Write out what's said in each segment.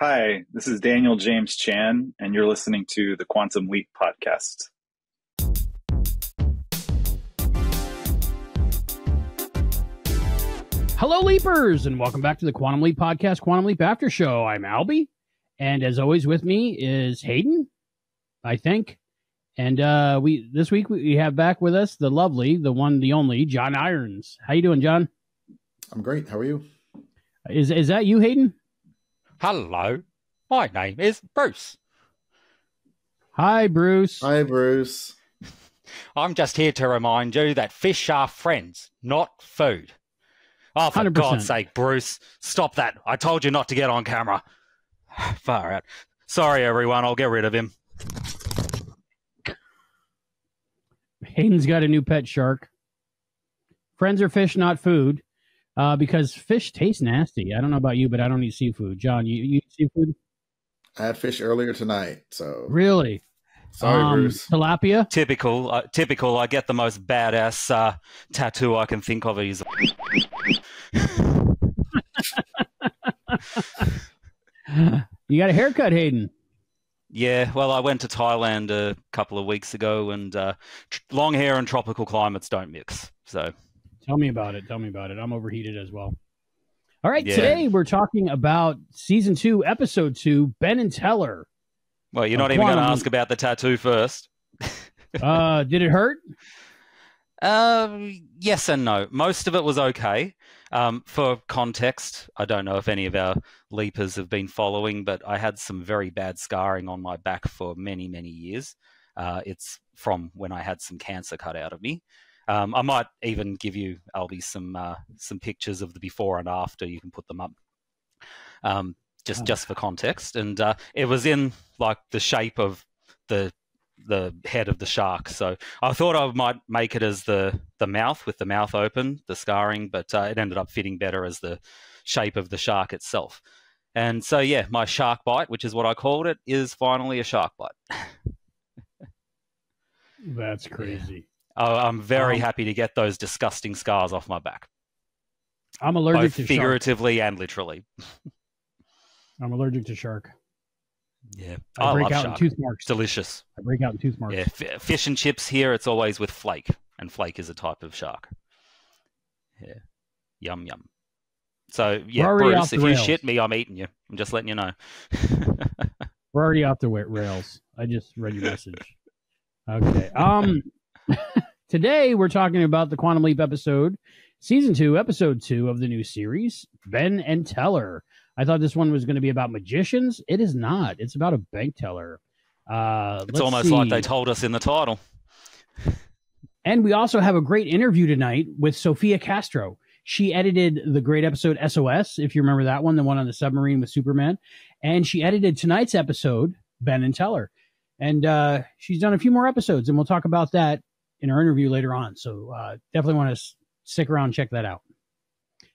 Hi, this is Daniel James Chan, and you're listening to the Quantum Leap podcast. Hello, Leapers, and welcome back to the Quantum Leap podcast, Quantum Leap After Show. I'm Albie, and as always, with me is Hayden, I think. And uh, we this week we have back with us the lovely, the one, the only John Irons. How you doing, John? I'm great. How are you? Is is that you, Hayden? Hello, my name is Bruce. Hi, Bruce. Hi, Bruce. I'm just here to remind you that fish are friends, not food. Oh, for 100%. God's sake, Bruce, stop that. I told you not to get on camera. Far out. Sorry, everyone. I'll get rid of him. Hayden's got a new pet shark. Friends are fish, not food, uh, because fish taste nasty. I don't know about you, but I don't eat seafood. John, you, you eat seafood? I had fish earlier tonight, so Really? sorry, Um, Bruce. Tilapia? Typical. Uh, typical. I get the most badass uh, tattoo I can think of. He's You got a haircut, Hayden. Yeah, well, I went to Thailand a couple of weeks ago, and uh, tr- long hair and tropical climates don't mix. So, Tell me about it. Tell me about it. I'm overheated as well. All right, Yeah. today we're talking about season two, episode two, Ben and Teller. well, you're not even going to ask about the tattoo first. Uh, did it hurt? Um, yes and no. Most of it was okay. Um, for context, I don't know if any of our leapers have been following, but I had some very bad scarring on my back for many, many years. Uh, it's from when I had some cancer cut out of me. Um, I might even give you, Albie, some uh, some pictures of the before and after. You can put them up, um, just Oh. just for context. And uh, it was in like the shape of the the head of the shark. So I thought I might make it as the the mouth with the mouth open, the scarring, but uh, it ended up fitting better as the shape of the shark itself. And so yeah, my shark bite, which is what I called it, is finally a shark bite. That's crazy. I'm very Um, happy to get those disgusting scars off my back, I'm allergic both to shark. figuratively and literally. I'm allergic to shark. Yeah, I, break love out shark. in tooth marks. Delicious. I break out in tooth marks. Yeah, fish and chips here. It's always with flake, and flake is a type of shark. Yeah, yum yum. So yeah, Bruce, if you rails. shit me, I'm eating you. I'm just letting you know. We're already off the rails. I just read your message. Okay. Um, today we're talking about the Quantum Leap episode, season two, episode two of the new series, Ben and Teller. I thought this one was going to be about magicians. It is not. It's about a bank teller. Uh, it's almost like they told us in the title. And we also have a great interview tonight with Sophia Castro. She edited the great episode SOS, if you remember that one, the one on the submarine with Superman. And she edited tonight's episode, Ben and Teller. And uh, she's done a few more episodes, and we'll talk about that in our interview later on. So uh, definitely want to stick around and check that out.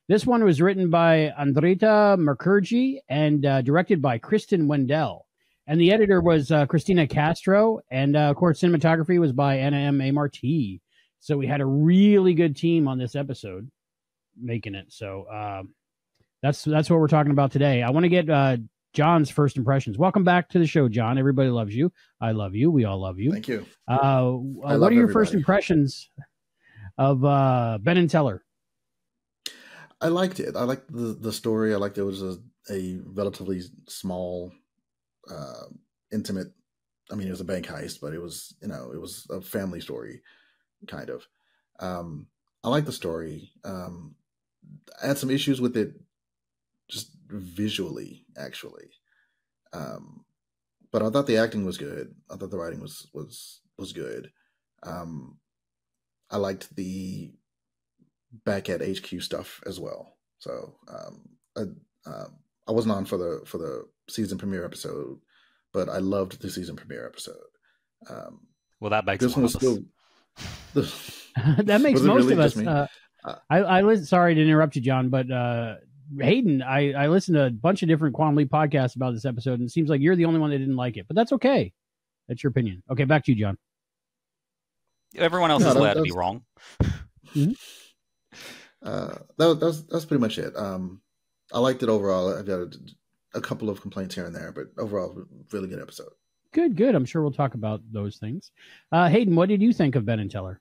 This one was written by Andrita Mercurgi and uh, directed by Kristen Wendell. And the editor was uh, Christina Castro. And uh, of course, cinematography was by Anna M. A. So we had a really good team on this episode making it. So um, that's that's what we're talking about today. I want to get uh, John's first impressions. Welcome back to the show, John. Everybody loves you. I love you. We all love you. Thank you. Uh, I what are your first impressions of uh, Ben and Teller? I liked it. I liked the the story. I liked it was a, a relatively small, uh, intimate. I mean, it was a bank heist, but it was you know it was a family story, kind of. Um, I like the story. Um, I had some issues with it, just visually, actually. Um, but I thought the acting was good. I thought the writing was was was good. Um, I liked the back at HQ stuff as well. So um, I, uh, I wasn't on for the for the season premiere episode, but I loved the season premiere episode. Um, Well, that makes this one was still. that makes most really of us. Uh, Uh, I, I listen, sorry to interrupt you, John, but uh, Hayden, I, I listened to a bunch of different Quantum Leap podcasts about this episode, and it seems like you're the only one that didn't like it, but that's okay. That's your opinion. Okay, back to you, John. Everyone else No, is that- allowed to be that's- wrong. uh, that, that's that's pretty much it. Um, I liked it overall. I've got a couple of complaints here and there, but overall, really good episode. Good, good. I'm sure we'll talk about those things. Uh, Hayden, what did you think of Ben and Teller?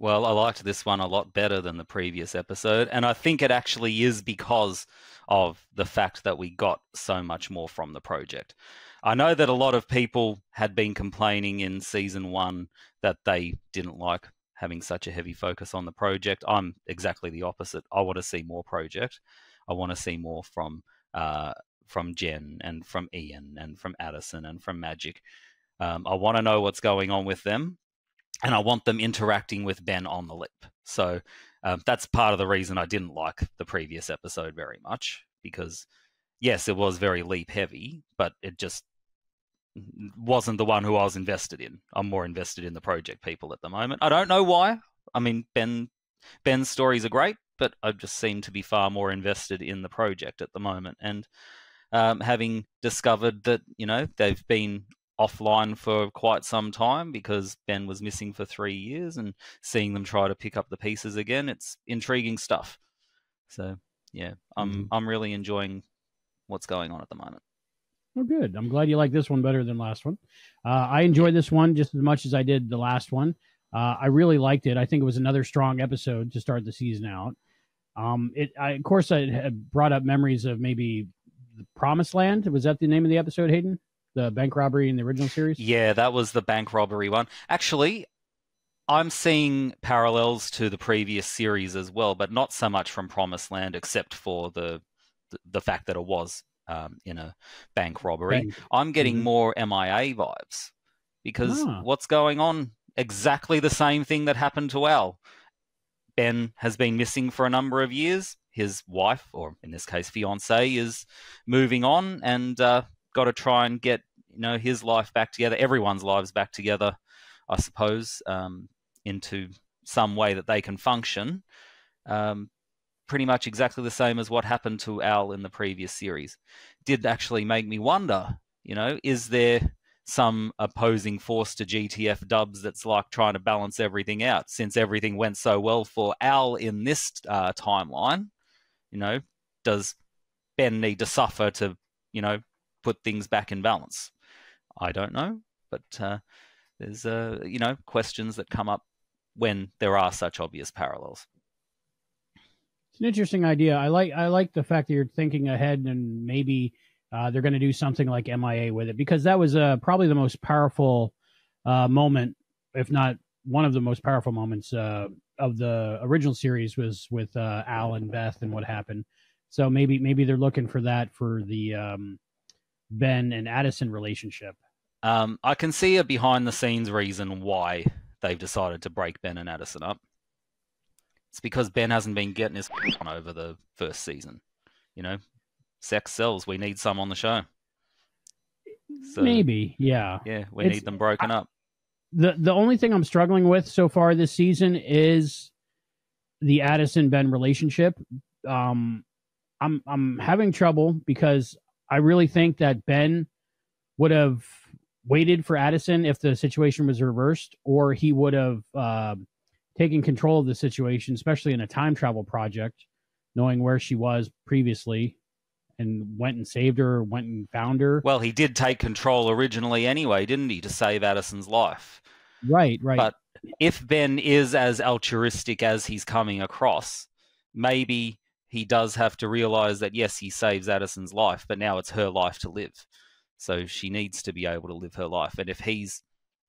Well, I liked this one a lot better than the previous episode, and I think it actually is because of the fact that we got so much more from the project. I know that a lot of people had been complaining in season one that they didn't like having such a heavy focus on the project. I'm exactly the opposite. I want to see more project. I want to see more from uh, from Jen and from Ian and from Addison and from Magic. Um, I want to know what's going on with them, and I want them interacting with Ben on the leap. So um, that's part of the reason I didn't like the previous episode very much because yes, it was very leap heavy, but it just wasn't the one who I was invested in. I'm more invested in the project people at the moment. I don't know why. I mean, Ben Ben's stories are great, but I just seem to be far more invested in the project at the moment. And um, having discovered that you know they've been offline for quite some time because Ben was missing for three years, and seeing them try to pick up the pieces again, it's intriguing stuff. So yeah, I'm mm-hmm. I'm really enjoying what's going on at the moment. Well, good. I'm glad you like this one better than last one. Uh, I enjoyed this one just as much as I did the last one. Uh, I really liked it. I think it was another strong episode to start the season out. Um, it, I, of course, I had brought up memories of maybe the Promised Land. Was that the name of the episode, Hayden? The bank robbery in the original series? Yeah, that was the bank robbery one. Actually, I'm seeing parallels to the previous series as well, but not so much from Promised Land, except for the the, the fact that it was um, in a bank robbery. Bank. I'm getting mm-hmm. more MIA vibes because ah. what's going on? Exactly the same thing that happened to Al. Ben has been missing for a number of years his wife, or in this case, fiance, is moving on and uh, got to try and get you know his life back together, everyone's lives back together, I suppose, um, into some way that they can function. Um, pretty much exactly the same as what happened to Al in the previous series. Did actually make me wonder, you know, is there some opposing force to GTF dubs that's like trying to balance everything out since everything went so well for Al in this uh, timeline? You know, does Ben need to suffer to, you know, put things back in balance? I don't know, but uh, there's, uh, you know, questions that come up when there are such obvious parallels. It's an interesting idea. I like I like the fact that you're thinking ahead and maybe uh, they're going to do something like MIA with it because that was uh, probably the most powerful uh, moment, if not one of the most powerful moments uh, of the original series was with uh, Al and Beth and what happened. So maybe maybe they're looking for that for the um, Ben and Addison relationship. Um, I can see a behind the scenes reason why they've decided to break Ben and Addison up. It's because Ben hasn't been getting his on over the first season. You know, sex sells. We need some on the show. So, maybe, yeah. Yeah, we it's, need them broken I, up the the only thing I'm struggling with so far this season is the Addison Ben relationship. Um, I'm I'm having trouble because I really think that Ben would have waited for Addison if the situation was reversed, or he would have uh, taken control of the situation, especially in a time travel project, knowing where she was previously and went and saved her, went and found her. Well, he did take control originally anyway, didn't he, to save Addison's life? Right, right. But if Ben is as altruistic as he's coming across, maybe he does have to realize that yes, he saves Addison's life, but now it's her life to live. So she needs to be able to live her life. And if he's,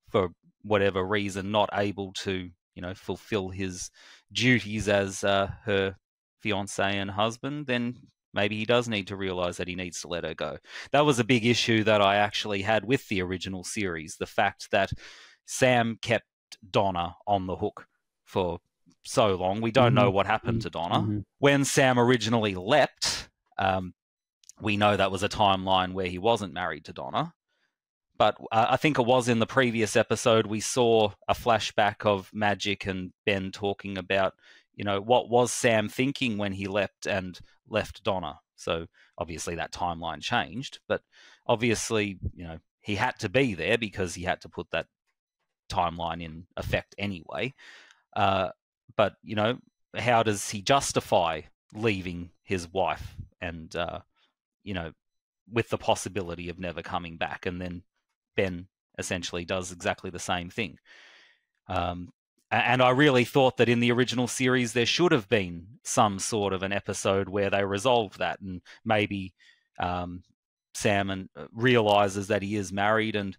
for whatever reason, not able to, you know, fulfill his duties as uh, her fiance and husband, then Maybe he does need to realize that he needs to let her go. That was a big issue that I actually had with the original series the fact that Sam kept Donna on the hook for so long. We don't mm-hmm. know what happened to Donna. Mm-hmm. When Sam originally leapt, um, we know that was a timeline where he wasn't married to Donna. But uh, I think it was in the previous episode we saw a flashback of Magic and Ben talking about you know, what was Sam thinking when he left and left Donna? So obviously that timeline changed, but obviously, you know, he had to be there because he had to put that timeline in effect anyway. Uh, but you know, how does he justify leaving his wife and uh, you know with the possibility of never coming back, and then Ben essentially does exactly the same thing. Um, and I really thought that in the original series there should have been some sort of an episode where they resolve that, and maybe um, Sam and uh, realizes that he is married and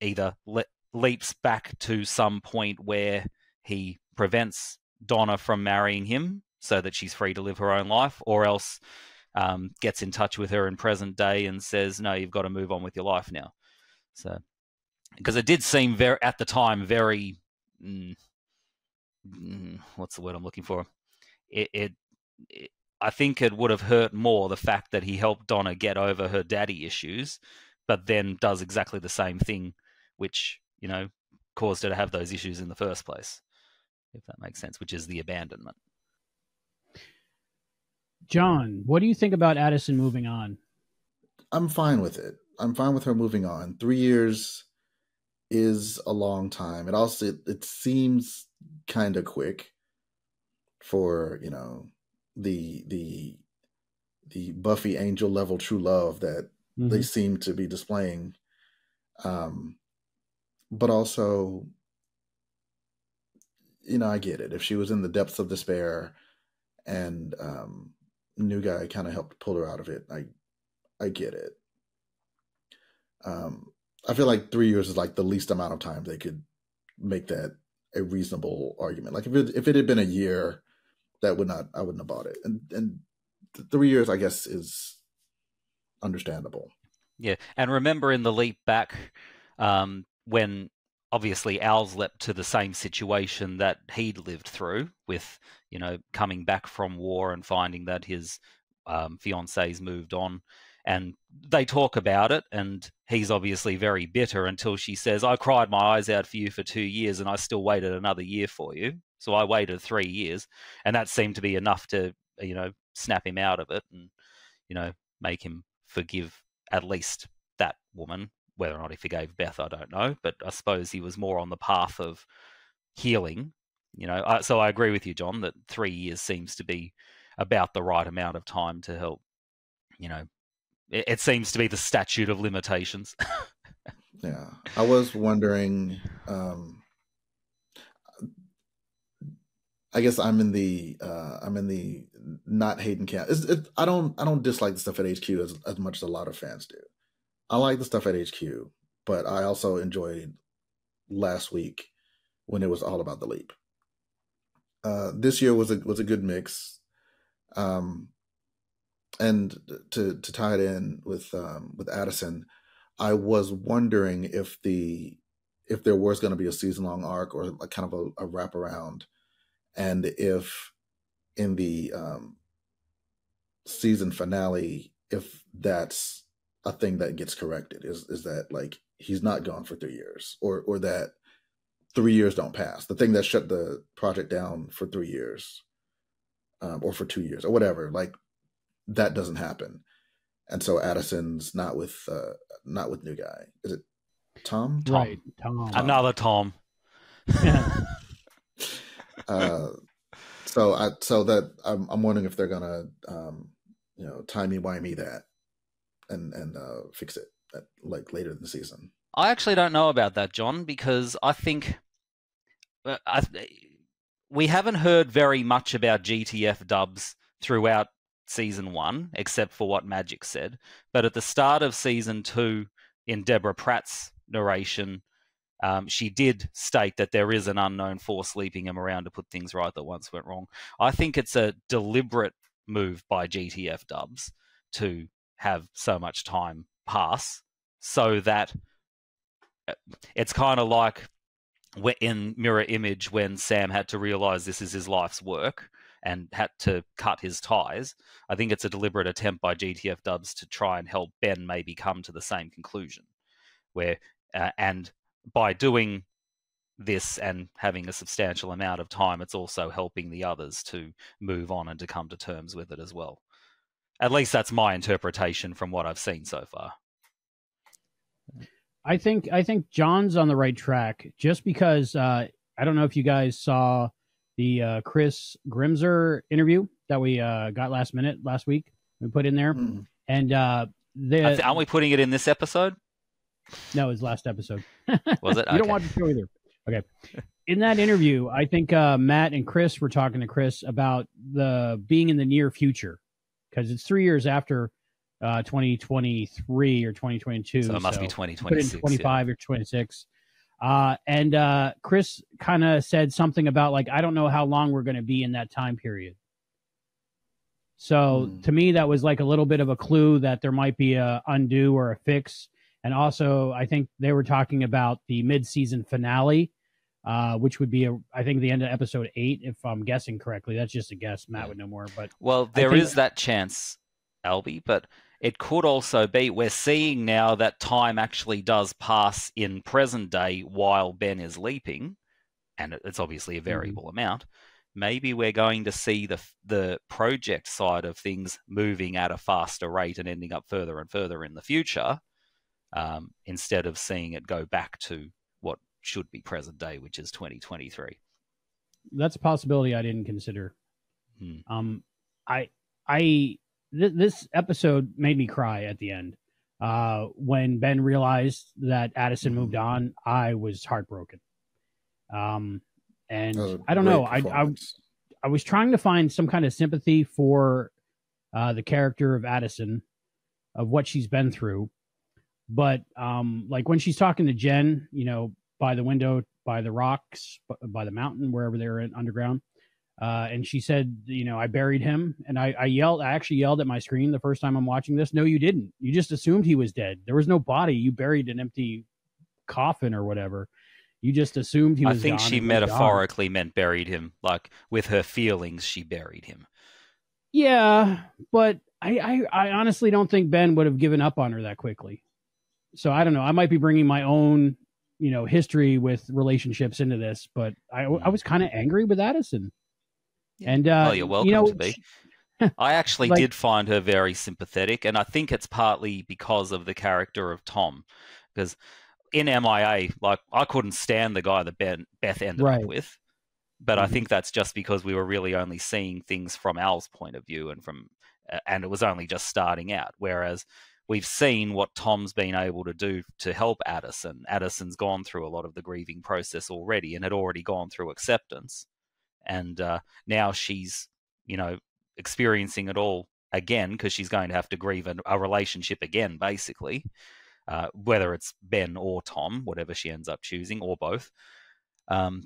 either le- leaps back to some point where he prevents Donna from marrying him so that she's free to live her own life, or else um, gets in touch with her in present day and says, "No, you've got to move on with your life now." So, because it did seem very at the time very. Mm, Mm, what's the word I'm looking for? It, it, it, I think it would have hurt more the fact that he helped Donna get over her daddy issues, but then does exactly the same thing, which you know caused her to have those issues in the first place. If that makes sense, which is the abandonment. John, what do you think about Addison moving on? I'm fine with it. I'm fine with her moving on. Three years is a long time. It also it, it seems kind of quick for you know the the the Buffy angel level true love that mm-hmm. they seem to be displaying. Um, but also, you know, I get it. If she was in the depths of despair, and um, new guy kind of helped pull her out of it, I I get it. Um, I feel like three years is like the least amount of time they could make that a reasonable argument. Like if it if it had been a year, that would not I wouldn't have bought it. And and three years, I guess, is understandable. Yeah, and remember in the leap back, um, when obviously Al's leapt to the same situation that he'd lived through with, you know, coming back from war and finding that his um, fiance's moved on. And they talk about it and he's obviously very bitter until she says i cried my eyes out for you for two years and i still waited another year for you. So i waited three years and that seemed to be enough to you know snap him out of it and you know make him forgive at least that woman whether or not he forgave beth i don't know but i suppose he was more on the path of healing you know I, so i agree with you john that three years seems to be about the right amount of time to help you know it, it seems to be the statute of limitations. yeah, I was wondering. Um, I guess I'm in the uh, I'm in the not hating camp. It, I don't I don't dislike the stuff at HQ as as much as a lot of fans do. I like the stuff at HQ, but I also enjoyed last week when it was all about the leap. Uh, this year was a was a good mix. Um, and to to tie it in with um, with Addison, I was wondering if the if there was going to be a season long arc or a kind of a, a wraparound, and if in the um, season finale, if that's a thing that gets corrected, is is that like he's not gone for three years, or or that three years don't pass. The thing that shut the project down for three years, um, or for two years, or whatever. Like that doesn't happen. And so Addison's not with uh, not with new guy. Is it Tom? Tom. Right, Tom. Another Tom. uh, so I so that I'm I'm wondering if they're gonna um, you know timey wimey that and and uh, fix it at, like later in the season. I actually don't know about that, John, because I think uh, I, we haven't heard very much about GTF dubs throughout season one, except for what Magic said. But at the start of season two, in Deborah Pratt's narration, um, she did state that there is an unknown force leaping him around to put things right that once went wrong. I think it's a deliberate move by GTF Dubs to have so much time pass so that uh, it's kind of like in Mirror Image when Sam had to realize this is his life's work and had to cut his ties. I think it's a deliberate attempt by GTF Dubs to try and help Ben maybe come to the same conclusion. Where uh, and by doing this and having a substantial amount of time, it's also helping the others to move on and to come to terms with it as well. At least that's my interpretation from what I've seen so far. I think I think John's on the right track just because uh, I don't know if you guys saw the uh, Chris Grismer interview that we uh, got last minute last week. We put in there, mm. and uh, the, th- aren't we putting it in this episode? no, it was last episode. Was it? you don't Okay. watch the show either. Okay. In that interview, I think uh, Matt and Chris were talking to Chris about the being in the near future because it's three years after uh, 2023 or 2022. So it must be put in 2026. yeah. or 26. Uh, and uh, Chris kind of said something about like I don't know how long we're going to be in that time period. So Hmm. to me, that was like a little bit of a clue that there might be a undo or a fix. And also, I think they were talking about the mid-season finale, uh, which would be a, I think the end of episode eight, if I'm guessing correctly. That's just a guess. Matt would know more, but Well, there is think- that chance, Albie, but it could also be we're seeing now that time actually does pass in present day while Ben is leaping, and it's obviously a variable amount. Maybe we're going to see the the project side of things moving at a faster rate and ending up further and further in the future, um, instead of seeing it go back to should be present day, which is 2023. that's a possibility I didn't consider. Hmm. Um, I, I, th- this episode made me cry at the end. Uh, when Ben realized that Addison moved on, I was heartbroken. Um, and That was don't know. I, I. I was trying to find some kind of sympathy for uh, the character of Addison, of what she's been through. But um, like when she's talking to Jen, you know, by the window, by the rocks, by the mountain, wherever they're in underground, uh, and she said, you know, I buried him, and I, I yelled, I actually yelled at my screen the first time I'm watching this. No, you didn't. You just assumed he was dead. There was no body. You buried an empty coffin or whatever. You just assumed he was. I think gone she and moved on. metaphorically meant buried him, like with her feelings, she buried him. Yeah, but I, I, I honestly don't think Ben would have given up on her that quickly. So I don't know. I might be bringing my own, you know, history with relationships into this, but I, I was kind of angry with Addison. And uh, Oh, you're welcome you know, to be. I actually Like- did find her very sympathetic, and I think it's partly because of the character of Tom. Because in MIA, like I couldn't stand the guy that ben, Beth ended Right. up with, but I Mhm. think that's just because we were really only seeing things from Al's point of view, and from uh, and it was only just starting out. Whereas we've seen what Tom's been able to do to help Addison. Addison's gone through a lot of the grieving process already, and had already gone through acceptance, and uh, now she's you know experiencing it all again because she's going to have to grieve a, a relationship again, basically, uh, whether it's Ben or Tom, whatever she ends up choosing, or both. Um,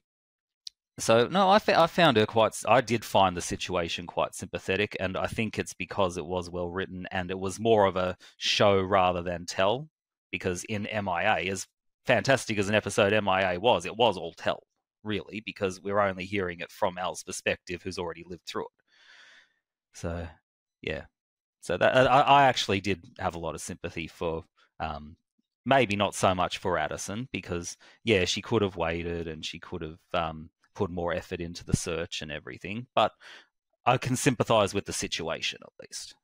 so no, I, I found her quite. I did find the situation quite sympathetic, and I think it's because it was well written and it was more of a show rather than tell. Because in MIA, as fantastic as an episode MIA was, it was all tell really because we're only hearing it from Al's perspective, who's already lived through it. So, yeah. So that I, I actually did have a lot of sympathy for, um, maybe not so much for Addison because yeah, she could have waited and she could have um, put more effort into the search and everything, but I can sympathise with the situation at least.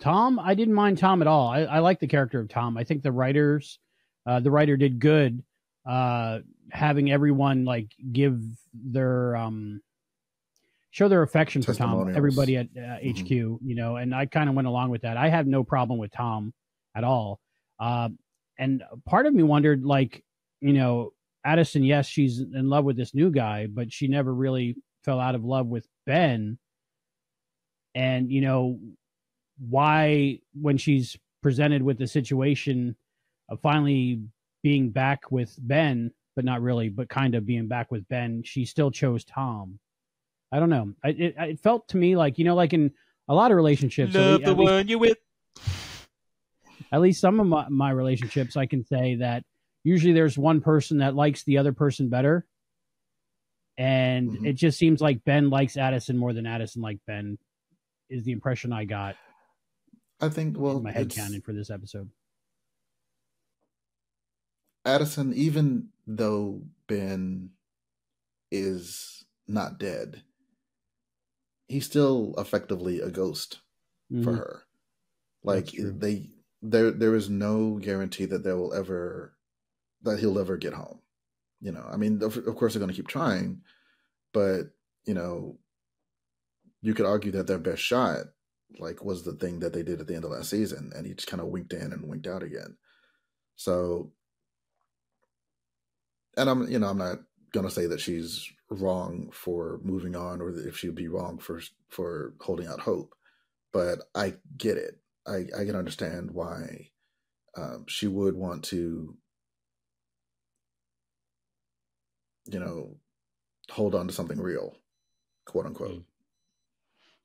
Tom, I didn't mind Tom at all. I, I like the character of Tom. I think the writers, uh, the writer did good, uh, having everyone like give their um, show their affection for Tom. Everybody at uh. HQ, you know, and I kind of went along with that. I have no problem with Tom at all. Uh, and part of me wondered, like, you know, Addison, yes, she's in love with this new guy, but she never really fell out of love with Ben. And, you know, why, when she's presented with the situation of finally being back with Ben, but not really, but kind of being back with Ben, she still chose Tom. I don't know. I, it, it felt to me like, you know, like in a lot of relationships, at Love the least- one you with. at least some of my, my relationships, I can say that usually there's one person that likes the other person better. And Mhm. it just seems like Ben likes Addison more than Addison liked Ben, is the impression I got I think well my head canon for this episode. Addison, even though Ben is not dead, he's still effectively a ghost for Mhm. her. Like they there there is no guarantee that there will ever that he'll ever get home. You know, I mean, of, of course they're going to keep trying, but you know, you could argue that their best shot like was the thing that they did at the end of last season, and he just kind of winked in and winked out again. So, and I'm you know I'm not gonna say that she's wrong for moving on, or if she'd be wrong for for holding out hope, but I get it. I I can understand why um, she would want to, you know, hold on to something real, quote unquote. Mm.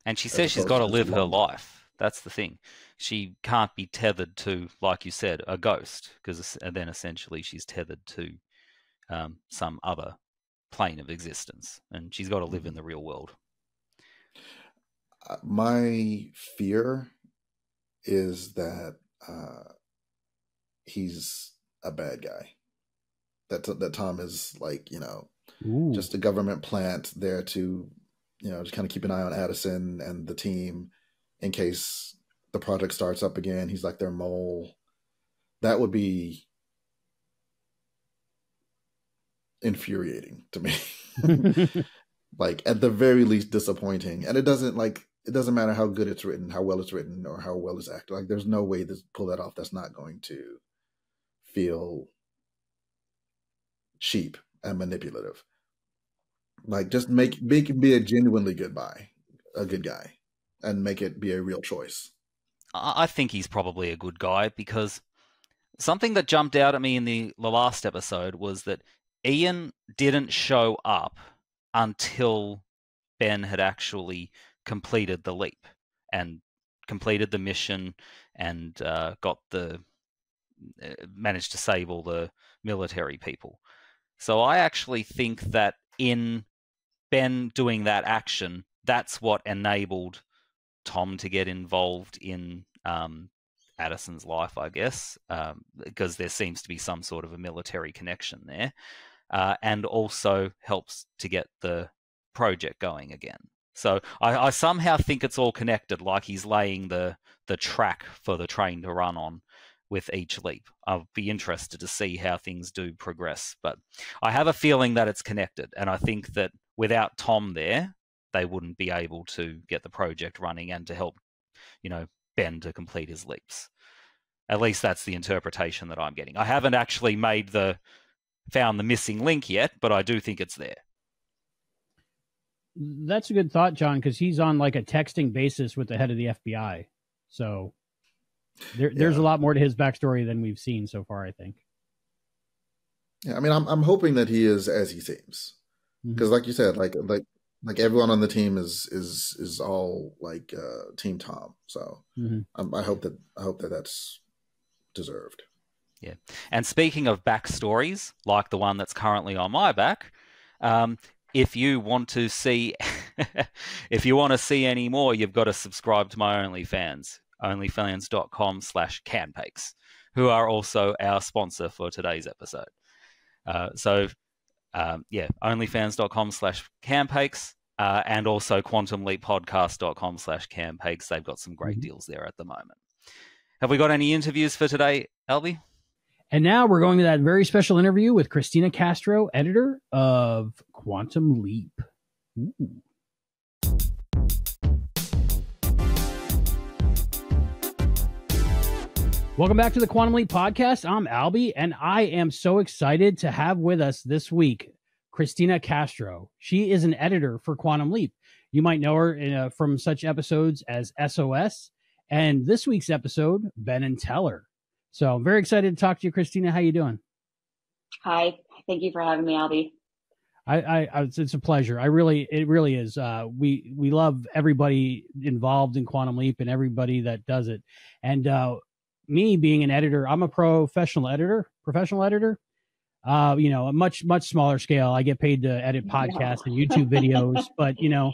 And she says she's got to live her life. That's the thing. She can't be tethered to, like you said, a ghost, because then essentially she's tethered to um, some other plane of existence, and she's got to live in the real world. Uh, my fear is that uh, he's a bad guy. That that Tom is like you know Ooh. just a government plant there to you know just kind of keep an eye on Addison and the team in case the project starts up again. He's like their mole. That would be infuriating to me. like at the very least disappointing. And it doesn't like it doesn't matter how good it's written, how well it's written, or how well it's acted. Like there's no way to pull that off that's not going to feel cheap and manipulative. Like just make make be a genuinely good guy, a good guy, and make it be a real choice. I think he's probably a good guy because something that jumped out at me in the, the last episode was that Ian didn't show up until Ben had actually completed the leap and completed the mission and uh, got the uh, managed to save all the military people. So I actually think that in Ben doing that action, that's what enabled Tom to get involved in um, Addison's life, I guess, um, because there seems to be some sort of a military connection there, uh, and also helps to get the project going again. So I, I, somehow think it's all connected, like he's laying the the track for the train to run on with each leap. I'll be interested to see how things do progress, but I have a feeling that it's connected, and I think that without Tom there, they wouldn't be able to get the project running and to help, you know, Ben to complete his leaps. At least that's the interpretation that I'm getting. I haven't actually made the found the missing link yet, but I do think it's there. That's a good thought, John, because he's on like a texting basis with the head of the FBI. So there, yeah. there's a lot more to his backstory than we've seen so far, I think. Yeah, I mean, I'm I'm hoping that he is as he seems, because mm-hmm. like you said, like like like everyone on the team is is is all like uh, Team Tom. So mm-hmm. I hope that I hope that that's deserved. Yeah, and speaking of backstories, like the one that's currently on my back, um, if you want to see if you want to see any more, you've got to subscribe to my OnlyFans, onlyfans.com slash canpakes, who are also our sponsor for today's episode. Uh, so um, yeah, onlyfans.com slash canpakes uh, and also quantumleappodcast.com slash canpakes. They've got some great mm-hmm. deals there at the moment. Have we got any interviews for today, Albie? And now we're going to that very special interview with Christina Castro, editor of Quantum Leap. Ooh. Welcome back to the Quantum Leap podcast. I'm Albie, and I am so excited to have with us this week Christina Castro. She is an editor for Quantum Leap. You might know her uh, from such episodes as SOS and this week's episode, Ben and Teller. So I'm very excited to talk to you, Christina. How you doing? Hi. Thank you for having me, Albie. I, I, it's a pleasure. I really, it really is. Uh, we, we love everybody involved in Quantum Leap and everybody that does it. And, uh, me being an editor, I'm a professional editor, professional editor. Uh, you know, a much, much smaller scale. I get paid to edit podcasts and YouTube videos, but you know,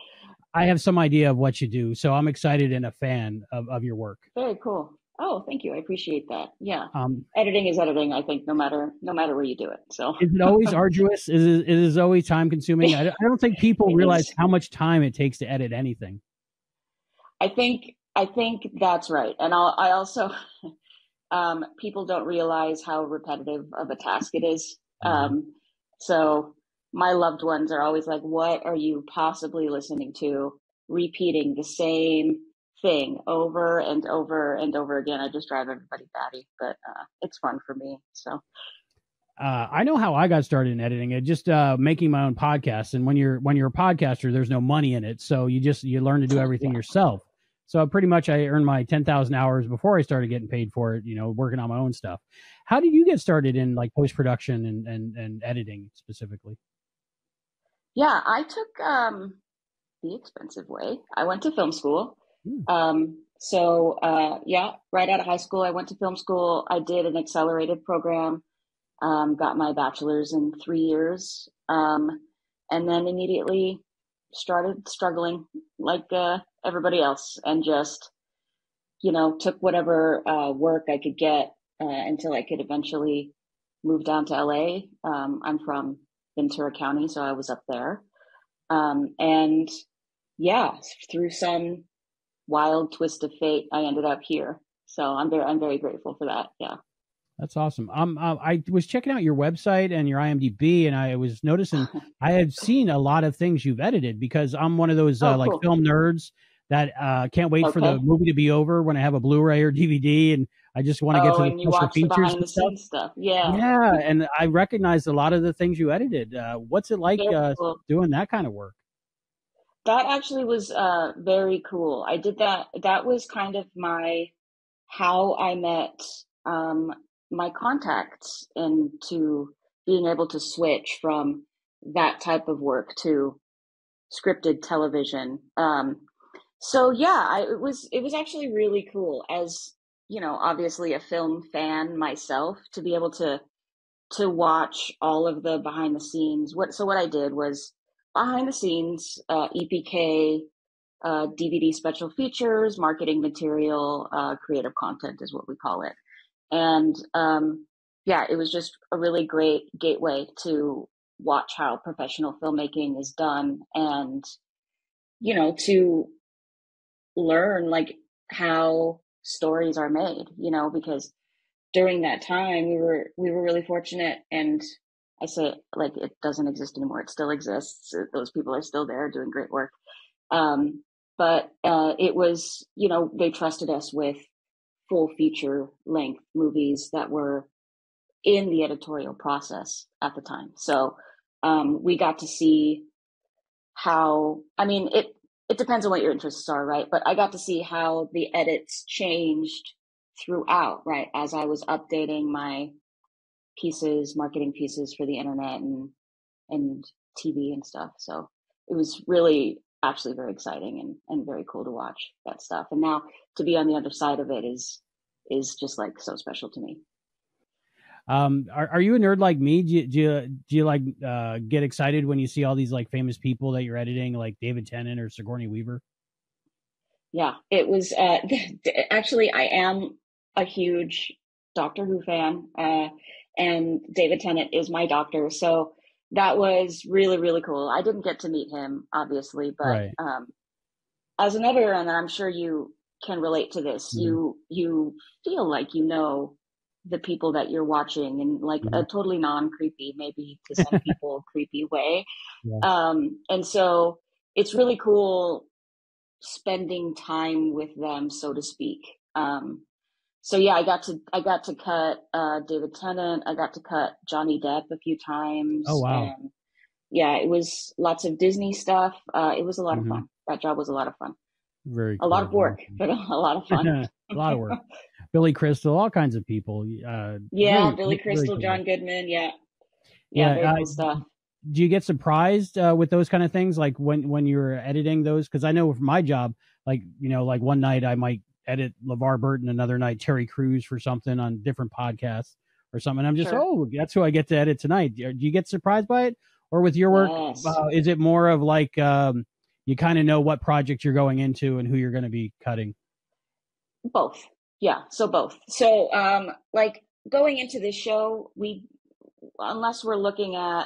I have some idea of what you do. So I'm excited and a fan of, of your work. Very cool. Oh, thank you. I appreciate that. Yeah. Um, editing is editing. I think no matter no matter where you do it. So is it always arduous? Is it, it is always time consuming? I, I don't think people realize is. how much time it takes to edit anything. I think I think that's right, and I'll, I also um, people don't realize how repetitive of a task it is. Mm-hmm. Um, so my loved ones are always like, "What are you possibly listening to? Repeating the same thing over and over and over again. I just drive everybody batty, but uh, it's fun for me. So. Uh, I know how I got started in editing it, just uh, making my own podcast. And when you're when you're a podcaster, there's no money in it, so you just you learn to do everything yeah. yourself. So pretty much, I earned my ten thousand hours before I started getting paid for it. You know, working on my own stuff. How did you get started in like post production and, and and editing specifically? Yeah, I took um, the expensive way. I went to film school. Hmm. Um, so uh, yeah, right out of high school, I went to film school. I did an accelerated program, um, got my bachelor's in three years, um, and then immediately started struggling like uh, everybody else, and just you know took whatever uh, work I could get uh, until I could eventually move down to LA. Um, I'm from Ventura County, so I was up there, um, and yeah, through some wild twist of fate, I ended up here. So I'm very, I'm very grateful for that. Yeah. That's awesome. Um, uh, I was checking out your website and your IMDb, and I was noticing I have seen a lot of things you've edited because I'm one of those uh, oh, like film nerds that uh, can't wait okay. for the movie to be over when I have a Blu-ray or DVD, and I just want to oh, get to the special features and stuff. stuff. Yeah, yeah, and I recognized a lot of the things you edited. Uh, what's it like uh, cool. doing that kind of work? that actually was uh, very cool. I did that. That was kind of my how I met um, my contacts into being able to switch from that type of work to scripted television. Um, so yeah, I, it was it was actually really cool as you know, obviously a film fan myself to be able to to watch all of the behind the scenes. What so what I did was behind the scenes uh, EPK, uh, DVD special features, marketing material, uh, creative content is what we call it. And um, yeah, it was just a really great gateway to watch how professional filmmaking is done and, you know, to learn like how stories are made, you know, because during that time we were we were really fortunate and I say like it doesn't exist anymore. It still exists. Those people are still there doing great work. Um, but uh, it was, you know, they trusted us with full feature length movies that were in the editorial process at the time. So um, we got to see how. I mean, it it depends on what your interests are, right? But I got to see how the edits changed throughout, right? As I was updating my pieces, marketing pieces for the internet and and TV and stuff. So it was really actually very exciting and, and very cool to watch that stuff. And now to be on the other side of it is is just like so special to me. Um, are, are you a nerd like me? Do you, do you, do you like uh, get excited when you see all these like famous people that you're editing, like David Tennant or Sigourney Weaver? Yeah, it was uh, actually I am a huge Doctor Who fan. Uh, and David Tennant is my doctor. So that was really, really cool. I didn't get to meet him, obviously, but right. um, as an editor, and I'm sure you can relate to this, mm-hmm. you you feel like you know the people that you're watching in like mm-hmm. a totally non creepy, maybe to some people creepy way. Yeah. Um, and so it's really cool spending time with them, so to speak. Um, so yeah, I got to I got to cut uh, David Tennant. I got to cut Johnny Depp a few times. Oh wow! And yeah, it was lots of Disney stuff. Uh, it was a lot mm-hmm. of fun. That job was a lot of fun. Very a cool. lot of work, but a, lot of fun. a lot of work. Billy Crystal, all kinds of people. Uh, yeah, really, Billy Crystal, cool. John Goodman. Yeah, yeah, yeah cool stuff. Do you get surprised uh, with those kind of things, like when when you're editing those? Because I know for my job, like you know, like one night I might edit LeVar Burton another night, Terry Crews for something on different podcasts or something. I'm just, sure. oh, that's who I get to edit tonight. Do you get surprised by it? Or with your work, yes. uh, is it more of like um, you kind of know what project you're going into and who you're going to be cutting? Both. Yeah. So both. So, um, like going into this show, we, unless we're looking at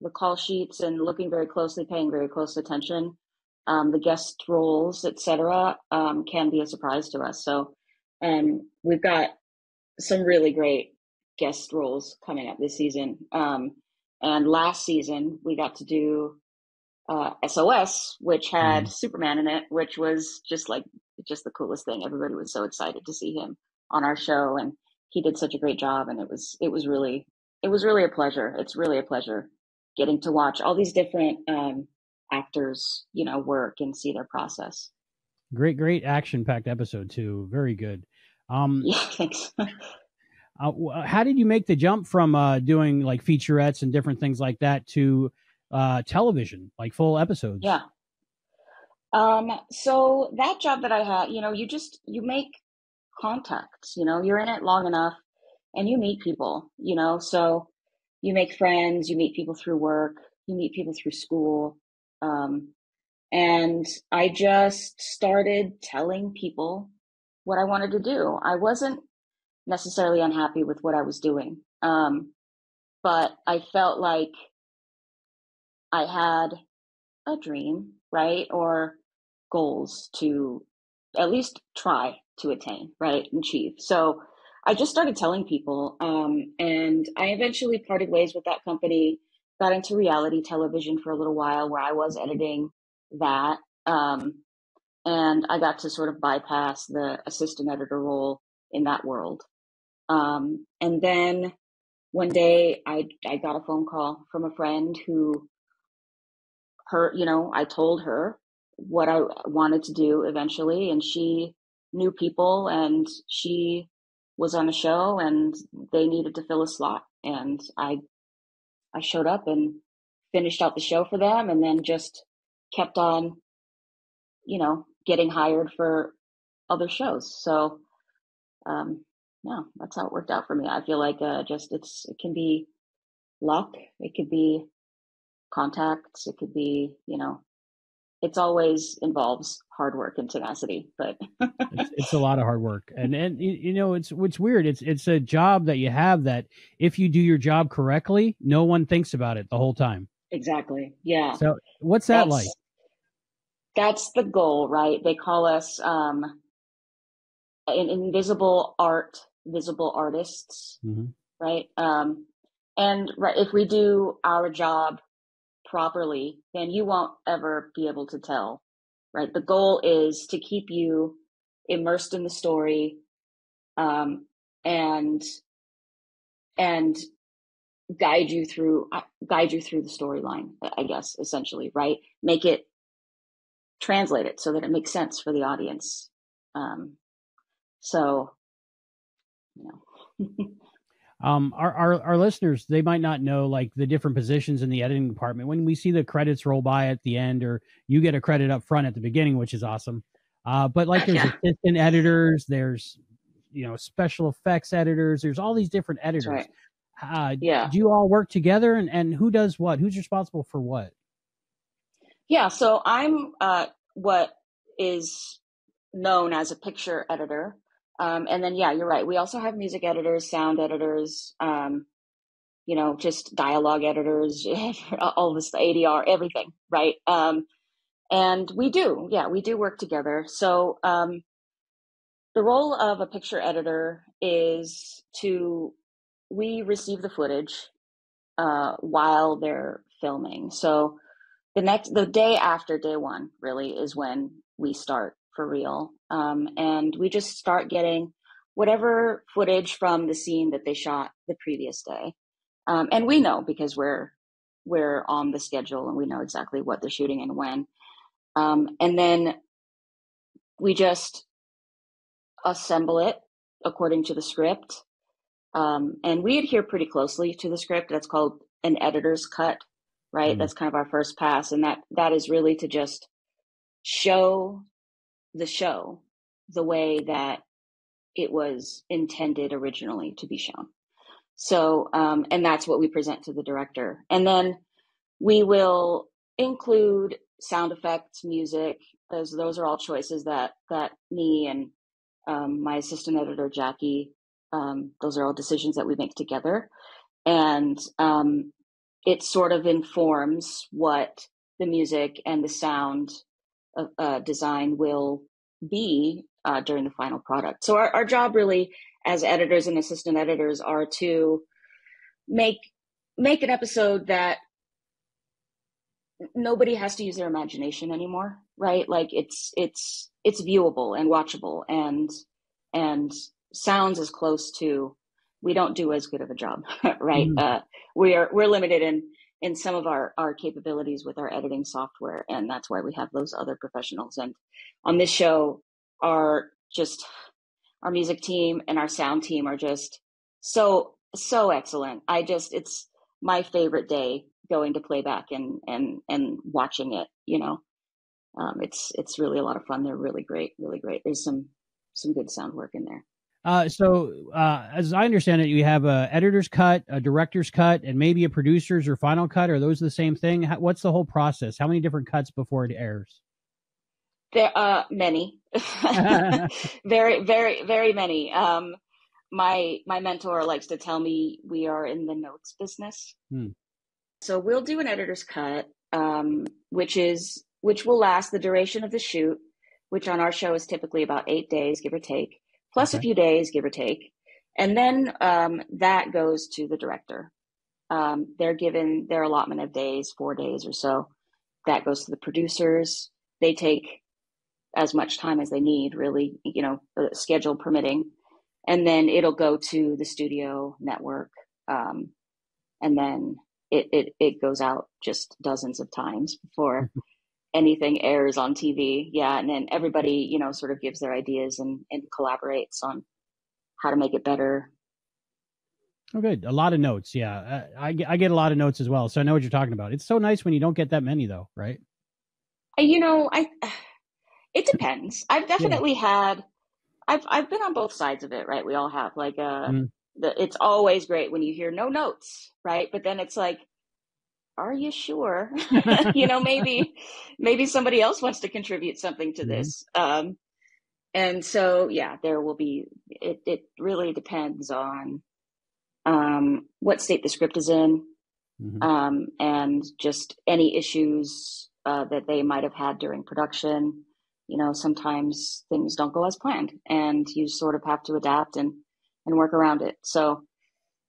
the call sheets and looking very closely, paying very close attention, um, the guest roles, etc., um, can be a surprise to us. So um, we've got some really great guest roles coming up this season. Um, and last season, we got to do uh, SOS, which had Mhm. Superman in it, which was just like just the coolest thing. Everybody was so excited to see him on our show, and he did such a great job. And it was it was really it was really a pleasure. It's really a pleasure getting to watch all these different um, actors, you know, work and see their process. Great, great action packed episode too. Very good. Um, Yeah, thanks. uh, how did you make the jump from uh, doing like featurettes and different things like that to uh, television, like full episodes? Yeah. Um, so that job that I had, you know, you just you make contacts, you know, you're in it long enough and you meet people, you know, so you make friends, you meet people through work, you meet people through school. Um, and I just started telling people what I wanted to do. I wasn't necessarily unhappy with what I was doing. Um, but I felt like I had a dream, right? Or goals to at least try to attain, right? And achieve. So I just started telling people. Um, and I eventually parted ways with that company, got into reality television for a little while where I was editing that. Um, and I got to sort of bypass the assistant editor role in that world. Um, and then one day I, I got a phone call from a friend who her, you know, I told her what I wanted to do eventually, and she knew people and she was on a show and they needed to fill a slot. And I, I showed up and finished out the show for them and then just kept on, you know, getting hired for other shows. So, um, yeah, that's how it worked out for me. I feel like, uh, just it's, it can be luck. It could be contacts. It could be, you know, it's always involves hard work and tenacity, but it's, it's a lot of hard work and and you know it's what's weird it's it's a job that you have that if you do your job correctly no one thinks about it the whole time exactly. Yeah. so what's that that's, like That's the goal, right? They call us um, an invisible art, visible artists, Mhm. right? Um, and right, if we do our job properly, then you won't ever be able to tell, right? The goal is to keep you immersed in the story, um, and and guide you through uh, guide you through the storyline. I guess essentially, right? Make it translate it so that it makes sense for the audience. Um, so, you know. um our, our our listeners they might not know like the different positions in the editing department when we see the credits roll by at the end or you get a credit up front at the beginning which is awesome uh but like there's Yeah. assistant editors there's you know special effects editors there's all these different editors right. uh Yeah. do you all work together and and who does what who's responsible for what Yeah, so I'm uh, what is known as a picture editor. Um, and then, yeah, you're right. We also have music editors, sound editors, um, you know, just dialogue editors, all this ADR, everything, right? Um, and we do, yeah, we do work together. So um, the role of a picture editor is to, we receive the footage uh, while they're filming. So the next the day after day one really is when we start for real. Um, and we just start getting whatever footage from the scene that they shot the previous day. Um, and we know because we're we're on the schedule and we know exactly what they're shooting and when. Um, and then we just assemble it according to the script. Um, and we adhere pretty closely to the script. That's called an editor's cut right? Mhm. that's kind of our first pass. And that that is really to just show the show the way that it was intended originally to be shown. So um, and that's what we present to the director. And then we will include sound effects music those those are all choices that that me and um, my assistant editor jackie um, those are all decisions that we make together. And um, it sort of informs what the music and the sound uh, design will be uh, during the final product. So our, our job really as editors and assistant editors are to make make an episode that nobody has to use their imagination anymore, right? Like it's it's it's viewable and watchable and and sounds as close to we don't do as good of a job, right? Mm. Uh, we are we're limited in in some of our our capabilities with our editing software, and that's why we have those other professionals. And on this show, our just our music team and our sound team are just so so excellent. I just it's my favorite day going to playback and and and watching it. You know, um, it's it's really a lot of fun. They're really great, really great. There's some some good sound work in there. Uh, so, uh, as I understand it, you have a editor's cut, a director's cut, and maybe a producer's or final cut. Are those the same thing? How, what's the whole process? How many different cuts before it airs? There are many, very, very, very many. Um, my my mentor likes to tell me we are in the notes business. Hmm. So we'll do an editor's cut, um, which is which will last the duration of the shoot, which on our show is typically about eight days, give or take, plus okay. a few days, give or take, and then um, that goes to the director. Um, they're given their allotment of days, four days or so. That goes to the producers. They take as much time as they need, really, you know, schedule permitting and then it'll go to the studio network um, and then it, it it goes out just dozens of times before anything airs on tv yeah and then everybody you know sort of gives their ideas and, and collaborates on how to make it better Oh, good. A lot of notes. Yeah, I, I get a lot of notes as well, so I know what you're talking about. It's so nice when you don't get that many, though, right? You know, I. It depends. I've definitely yeah. had I've I've been on both sides of it, right? We all have like uh mm. the it's always great when you hear no notes, right? But then it's like are you sure? you know, maybe maybe somebody else wants to contribute something to mm-hmm. this. Um and so yeah, there will be it it really depends on um what state the script is in. Mm-hmm. Um and just any issues uh, that they might have had during production you know, sometimes things don't go as planned and you sort of have to adapt and, and work around it. So,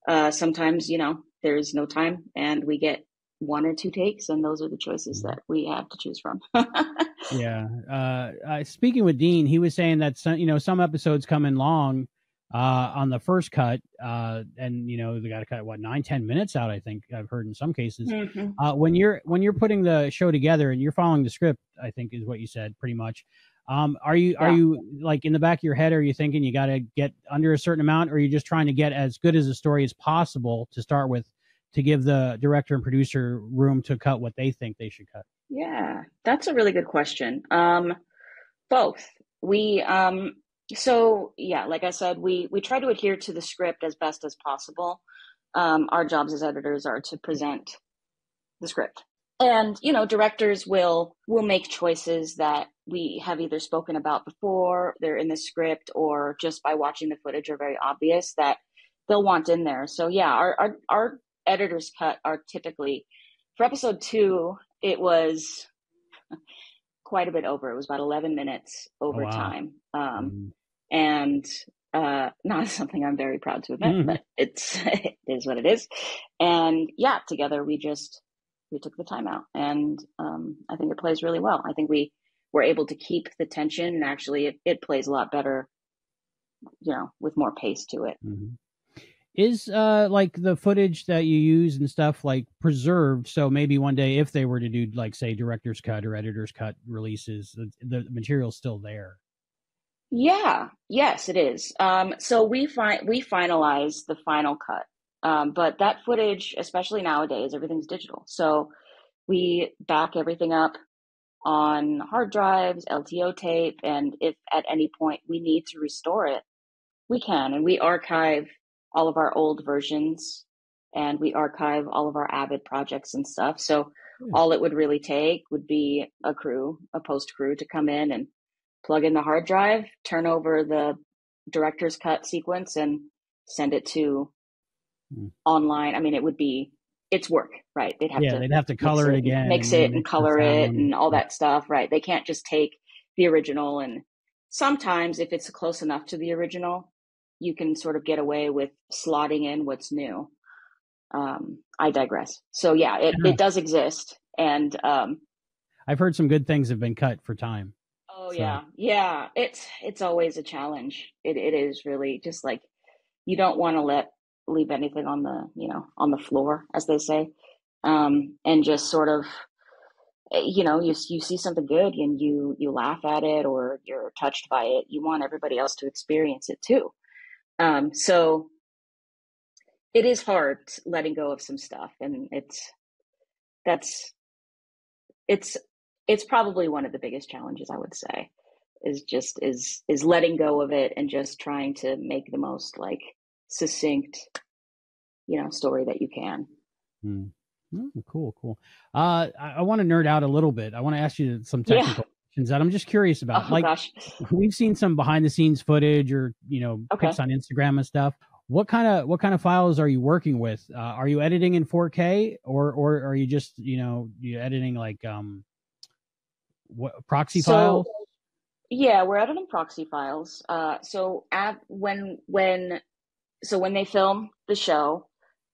uh, sometimes, you know, there's no time and we get one or two takes and those are the choices mm-hmm. that we have to choose from. yeah. Uh, uh, speaking with Dean, he was saying that some, you know, some episodes come in long, uh, on the first cut, uh, and you know they got to cut what nine, ten minutes out. I think I've heard in some cases. Mm-hmm. Uh, when you're when you're putting the show together and you're following the script, I think is what you said pretty much. Um, are you yeah. are you like in the back of your head? Are you thinking you got to get under a certain amount, or are you just trying to get as good as a story as possible to start with, to give the director and producer room to cut what they think they should cut? Yeah, that's a really good question. Um, both. We um, so yeah, like I said, we we try to adhere to the script as best as possible. Um, our jobs as editors are to present the script, and you know, directors will will make choices that we have either spoken about before, they're in the script, or just by watching the footage are very obvious that they'll want in there. So yeah, our our, our editors cut are typically for episode two. It was quite a bit over. It was about 11 minutes over oh, wow. time. Um, mm. And uh, not something I'm very proud to admit, mm. but it's it is what it is. And yeah, together we just we took the time out, and um, I think it plays really well. I think we were able to keep the tension, and actually, it, it plays a lot better, you know, with more pace to it. Mm-hmm is uh like the footage that you use and stuff like preserved? So maybe one day if they were to do like say director's cut or editor's cut releases the, the material's still there. Yeah. Yes it is. Um so we find we finalize the final cut. Um but that footage especially nowadays everything's digital. So we back everything up on hard drives lto tape and if at any point we need to restore it we can. And we archive all of our old versions and we archive all of our Avid projects and stuff. So all it would really take would be a crew, a post crew to come in and plug in the hard drive, turn over the director's cut sequence and send it to mm. online. I mean, it would be it's work, right? They'd have yeah, to they'd have to color it, it again, mix it and color it and all that stuff, right? They can't just take the original and sometimes if it's close enough to the original, you can sort of get away with slotting in what's new. Um, I digress. So yeah, it, it does exist. and um, I've heard some good things have been cut for time. Oh so. yeah, yeah. It's it's always a challenge. It it is really just like you don't want to let leave anything on the you know on the floor, as they say, um, and just sort of eh, you know you you see something good and you you laugh at it or you're touched by it. You want everybody else to experience it too. Um, so it is hard letting go of some stuff, and it's that's it's it's probably one of the biggest challenges I would say is just is is letting go of it and just trying to make the most like succinct you know story that you can hmm. oh, cool cool uh i, I want to nerd out a little bit i want to ask you some technical. Questions that i'm just curious about oh, like gosh. we've seen some behind the scenes footage or you know okay. pics on instagram and stuff what kind of what kind of files are you working with uh, are you editing in 4k or or are you just you know you editing like um what proxy so, files? Yeah, we're editing proxy files. Uh, so at, when when so when they film the show,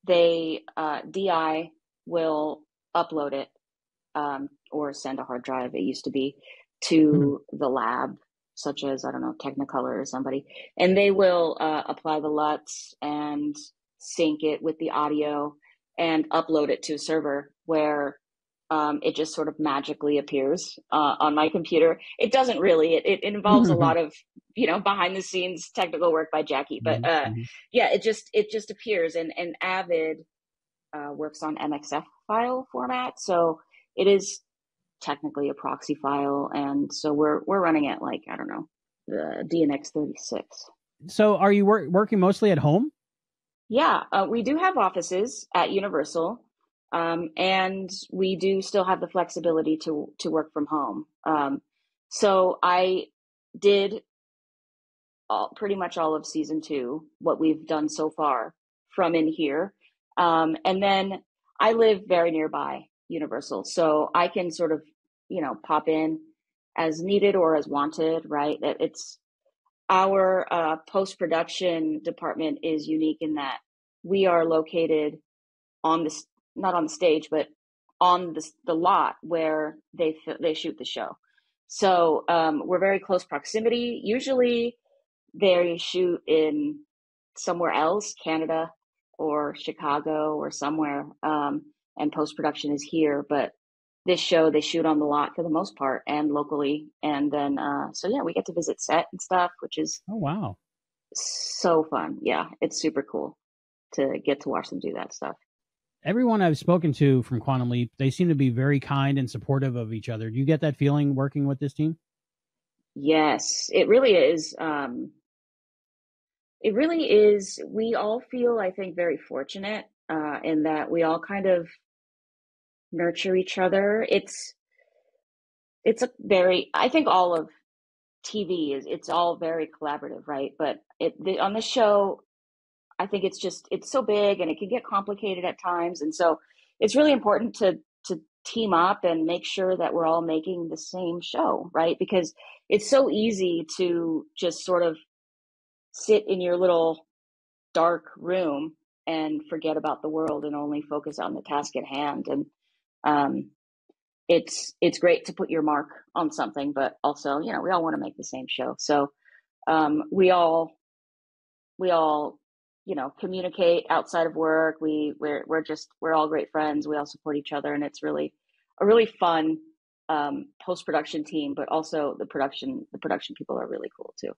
they uh, DIT will upload it um, or send a hard drive. It used to be to mm-hmm. the lab, such as I don't know Technicolor or somebody, and they will uh, apply the LUTs and sync it with the audio and upload it to a server where um, it just sort of magically appears uh, on my computer. It doesn't really. It, it involves a lot of you know behind the scenes technical work by Jackie, but uh, mm-hmm. yeah, it just it just appears. And and Avid uh, works on MXF file format, so it is technically a proxy file, and so we're we're running it like I don't know the DNX thirty six. So are you wor- working mostly at home? Yeah, uh, we do have offices at Universal. Um, and we do still have the flexibility to to work from home. Um, so I did all, pretty much all of season two, what we've done so far from in here, um, and then I live very nearby Universal, so I can sort of you know pop in as needed or as wanted. Right? It's our uh, post production department is unique in that we are located on this, not on the stage, but on the, the lot where they they shoot the show. So um, we're very close proximity. Usually they shoot in somewhere else, Canada or Chicago or somewhere, um, and post production is here. But this show they shoot on the lot for the most part and locally, and then uh, so yeah, we get to visit set and stuff, which is oh wow, so fun. Yeah, it's super cool to get to watch them do that stuff everyone I've spoken to from Quantum Leap, they seem to be very kind and supportive of each other. Do you get that feeling working with this team? Yes, it really is. Um, it really is. We all feel, I think, very fortunate uh, in that we all kind of nurture each other. It's it's a very. I think all of TV is. It's all very collaborative, right? But it the, on the show, I think it's just it's so big and it can get complicated at times, and so it's really important to to team up and make sure that we're all making the same show, right? Because it's so easy to just sort of sit in your little dark room and forget about the world and only focus on the task at hand and um, it's it's great to put your mark on something but also you know we all want to make the same show. So um, we all we all you know communicate outside of work. We we're we're just we're all great friends. We all support each other and it's really a really fun um, post production team but also the production the production people are really cool too.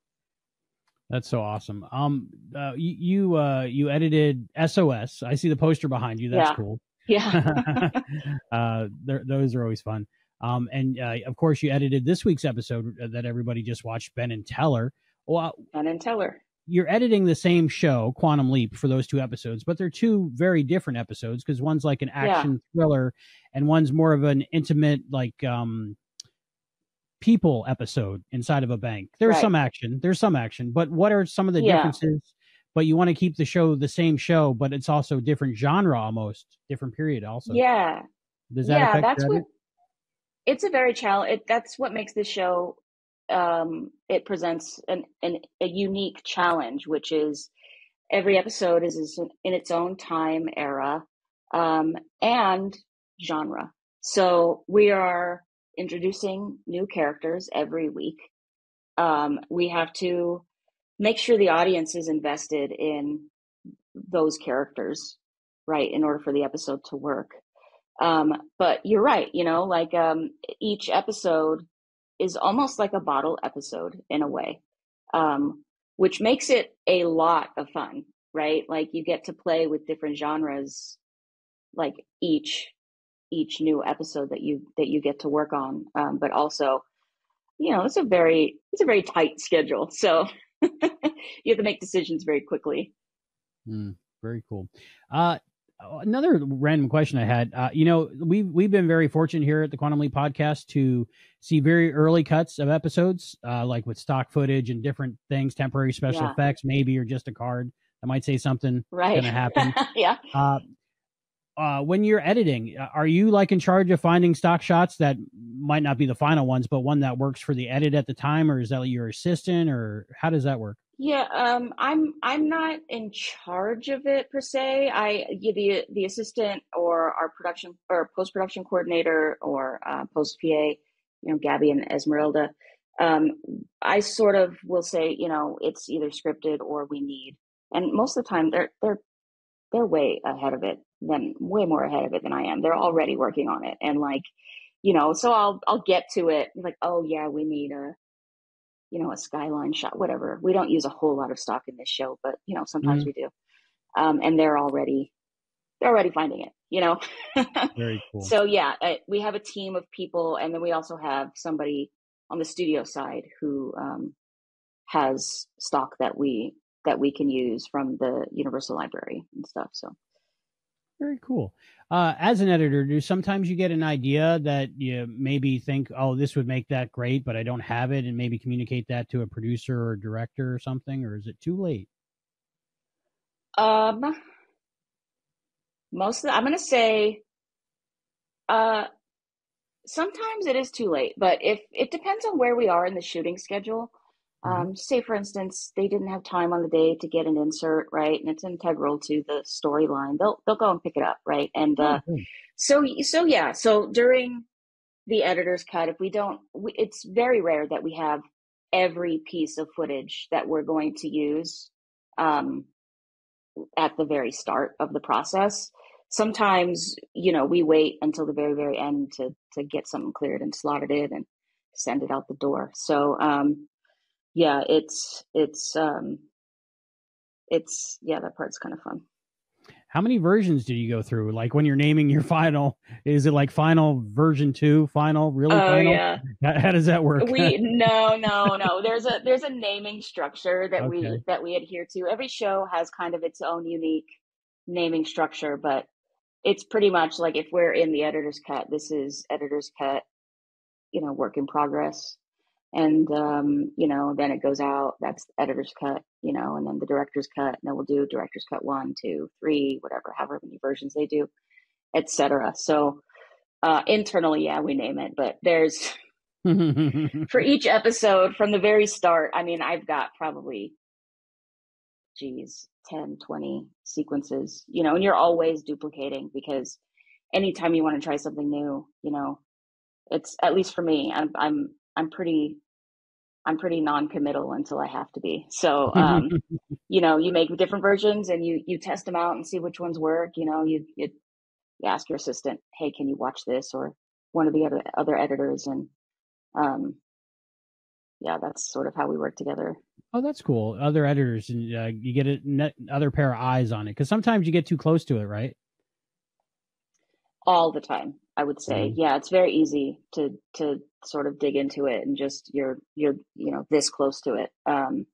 That's so awesome. Um uh, you you uh you edited sos i see the poster behind you. That's yeah. cool yeah uh those are always fun um and uh, of course you edited this week's episode that everybody just watched ben and teller well ben and teller you're editing the same show, Quantum Leap, for those two episodes, but they're two very different episodes because one's like an action yeah. thriller and one's more of an intimate, like um people episode inside of a bank. There's right. some action. There's some action, but what are some of the yeah. differences? But you want to keep the show the same show, but it's also different genre almost, different period also. Yeah. Does that yeah, that's what it's a very challenge. It, that's what makes the show um, it presents an, an, a unique challenge, which is every episode is, is in its own time era um, and genre. So we are introducing new characters every week. Um, we have to make sure the audience is invested in those characters, right, in order for the episode to work. Um, but you're right, you know, like um, each episode is almost like a bottle episode in a way, um, which makes it a lot of fun, right? Like you get to play with different genres, like each each new episode that you that you get to work on, um, but also, you know, it's a very it's a very tight schedule, so you have to make decisions very quickly. Mm, very cool. Uh, another random question I had. Uh, you know, we've we've been very fortunate here at the Quantum Leap podcast to see very early cuts of episodes, uh, like with stock footage and different things, temporary special yeah. effects, maybe, or just a card that might say something right. going to happen. yeah. Uh, uh, when you're editing, uh, are you like in charge of finding stock shots that might not be the final ones, but one that works for the edit at the time, or is that your assistant, or how does that work? Yeah, um, I'm I'm not in charge of it per se. I the the assistant or our production or post production coordinator or uh, post PA, you know, Gabby and Esmeralda. Um, I sort of will say, you know, it's either scripted or we need, and most of the time they're they're they're way ahead of it than way more ahead of it than I am. They're already working on it, and like, you know, so I'll I'll get to it like, oh yeah, we need a you know, a skyline shot, whatever. We don't use a whole lot of stock in this show, but you know, sometimes mm-hmm. we do. Um, and they're already they're already finding it, you know. Very cool. So yeah, uh, we have a team of people, and then we also have somebody on the studio side who um, has stock that we that we can use from the Universal Library and stuff. So very cool. Uh, as an editor, do sometimes you get an idea that you maybe think, oh, this would make that great, but I don't have it, and maybe communicate that to a producer or a director or something, or is it too late? Um, most of the, I'm going to say, uh, sometimes it is too late, but if it depends on where we are in the shooting schedule. Mm-hmm. Um, say, for instance, they didn't have time on the day to get an insert, right? And it's integral to the storyline. They'll they'll go and pick it up, right? And uh, mm-hmm. so so yeah. So during the editor's cut, if we don't, we, it's very rare that we have every piece of footage that we're going to use um, at the very start of the process. Sometimes, you know, we wait until the very very end to to get something cleared and slotted in and send it out the door. So um, yeah, it's it's um it's yeah, that part's kind of fun. How many versions do you go through? Like when you're naming your final, is it like final version two, final, really oh, final? Yeah. How, how, does that work? We no, no, no. There's a there's a naming structure that okay. we that we adhere to. Every show has kind of its own unique naming structure, but it's pretty much like if we're in the editor's cut, this is editor's cut, you know, work in progress and um, you know then it goes out that's the editor's cut you know and then the director's cut and then we'll do director's cut one two three whatever however many versions they do etc so uh, internally yeah we name it but there's for each episode from the very start i mean i've got probably geez 10 20 sequences you know and you're always duplicating because anytime you want to try something new you know it's at least for me i'm i'm I'm pretty I'm pretty non-committal until I have to be. So, um, you know, you make different versions and you you test them out and see which ones work. You know, you you, you ask your assistant, "Hey, can you watch this?" or one of the other other editors, and um, yeah, that's sort of how we work together. Oh, that's cool. Other editors, and uh, you get a other pair of eyes on it because sometimes you get too close to it, right? All the time. I would say, mm-hmm. yeah, it's very easy to to sort of dig into it and just you're you're you know this close to it. Um,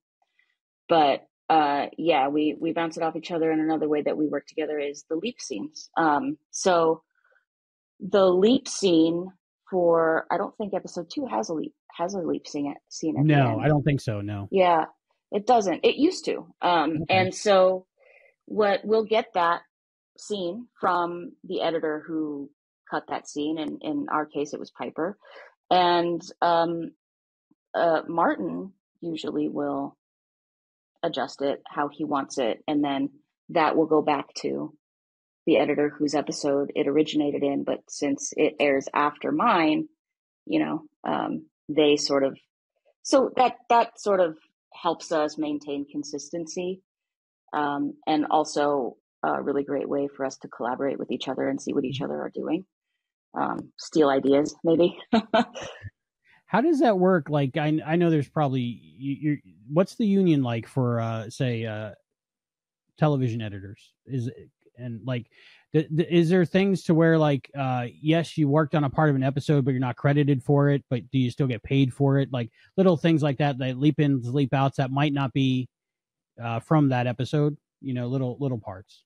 but uh, yeah, we we bounce it off each other. And another way that we work together is the leap scenes. Um, so the leap scene for I don't think episode two has a leap has a leap scene scene. no, I don't think so. No. Yeah, it doesn't. It used to. Um, okay. and so what we'll get that scene from the editor who cut that scene. And in our case, it was Piper. And um, uh, Martin usually will adjust it how he wants it. And then that will go back to the editor whose episode it originated in, but since it airs after mine, you know, um, they sort of so that that sort of helps us maintain consistency, um, and also a really great way for us to collaborate with each other and see what each other are doing, um, steal ideas maybe. How does that work? Like, I I know there's probably you, what's the union like for uh, say uh, television editors? Is and like th- th- is there things to where like uh yes you worked on a part of an episode but you're not credited for it but do you still get paid for it like little things like that that leap ins leap outs that might not be uh from that episode you know little little parts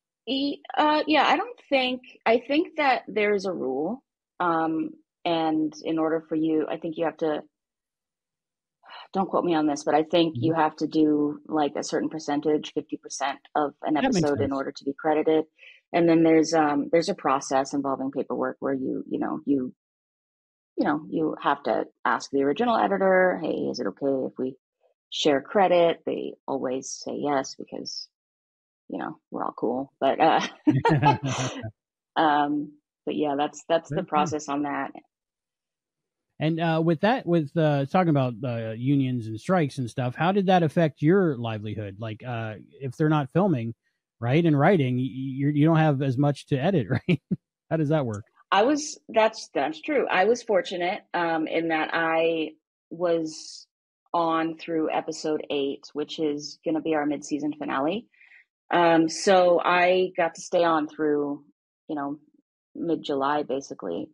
uh yeah i don't think i think that there's a rule um and in order for you i think you have to don't quote me on this but i think mm-hmm. you have to do like a certain percentage 50% of an episode in order to be credited. And then there's um there's a process involving paperwork where you you know you you know you have to ask the original editor hey is it okay if we share credit? They always say yes because you know we're all cool but uh um but yeah that's that's the process on that and uh, with that, with uh, talking about uh, unions and strikes and stuff, how did that affect your livelihood? Like, uh, if they're not filming, right, and writing, you you don't have as much to edit, right? how does that work? I was that's that's true. I was fortunate um, in that I was on through episode eight, which is going to be our mid-season finale. Um, so I got to stay on through, you know, mid July basically.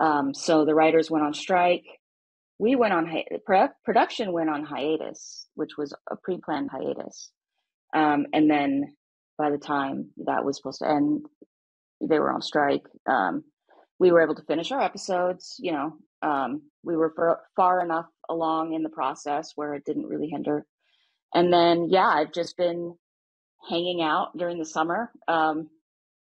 Um, so the writers went on strike. We went on hi- production went on hiatus, which was a pre-planned hiatus. Um, and then by the time that was supposed to end, they were on strike. Um, we were able to finish our episodes. You know, um, we were far, far enough along in the process where it didn't really hinder. And then, yeah, I've just been hanging out during the summer. Um,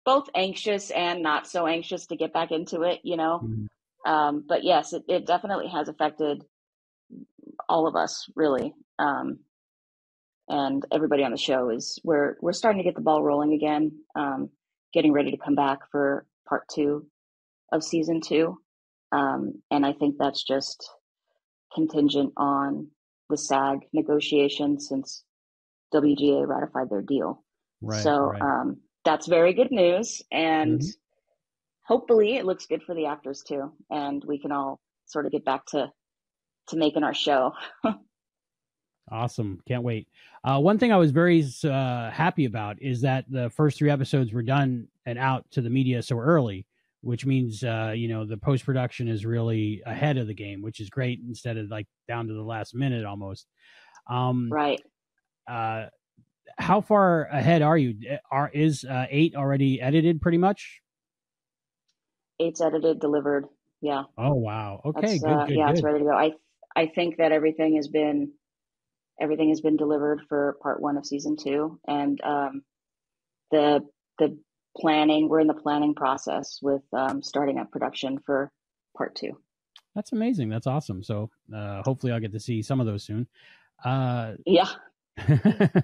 both anxious and not so anxious to get back into it, you know. Mm-hmm. Um, but yes, it, it, definitely has affected all of us, really. Um, and everybody on the show is we're we're starting to get the ball rolling again, um, getting ready to come back for part two of season two. Um, and I think that's just contingent on the SAG negotiation since WGA ratified their deal. Right, so right. Um, that's very good news. And mm-hmm. hopefully it looks good for the actors too. And we can all sort of get back to, to making our show. awesome. Can't wait. Uh, one thing I was very uh, happy about is that the first three episodes were done and out to the media so early, which means, uh, you know, the post production is really ahead of the game, which is great instead of like down to the last minute almost. Um, right. Uh, how far ahead are you? Are is uh, eight already edited pretty much? Eight's edited, delivered. Yeah. Oh wow. Okay. Good, uh, good, yeah, good. it's ready to go. I I think that everything has been everything has been delivered for part one of season two, and um, the the planning we're in the planning process with um, starting up production for part two. That's amazing. That's awesome. So uh, hopefully I'll get to see some of those soon. Uh, yeah.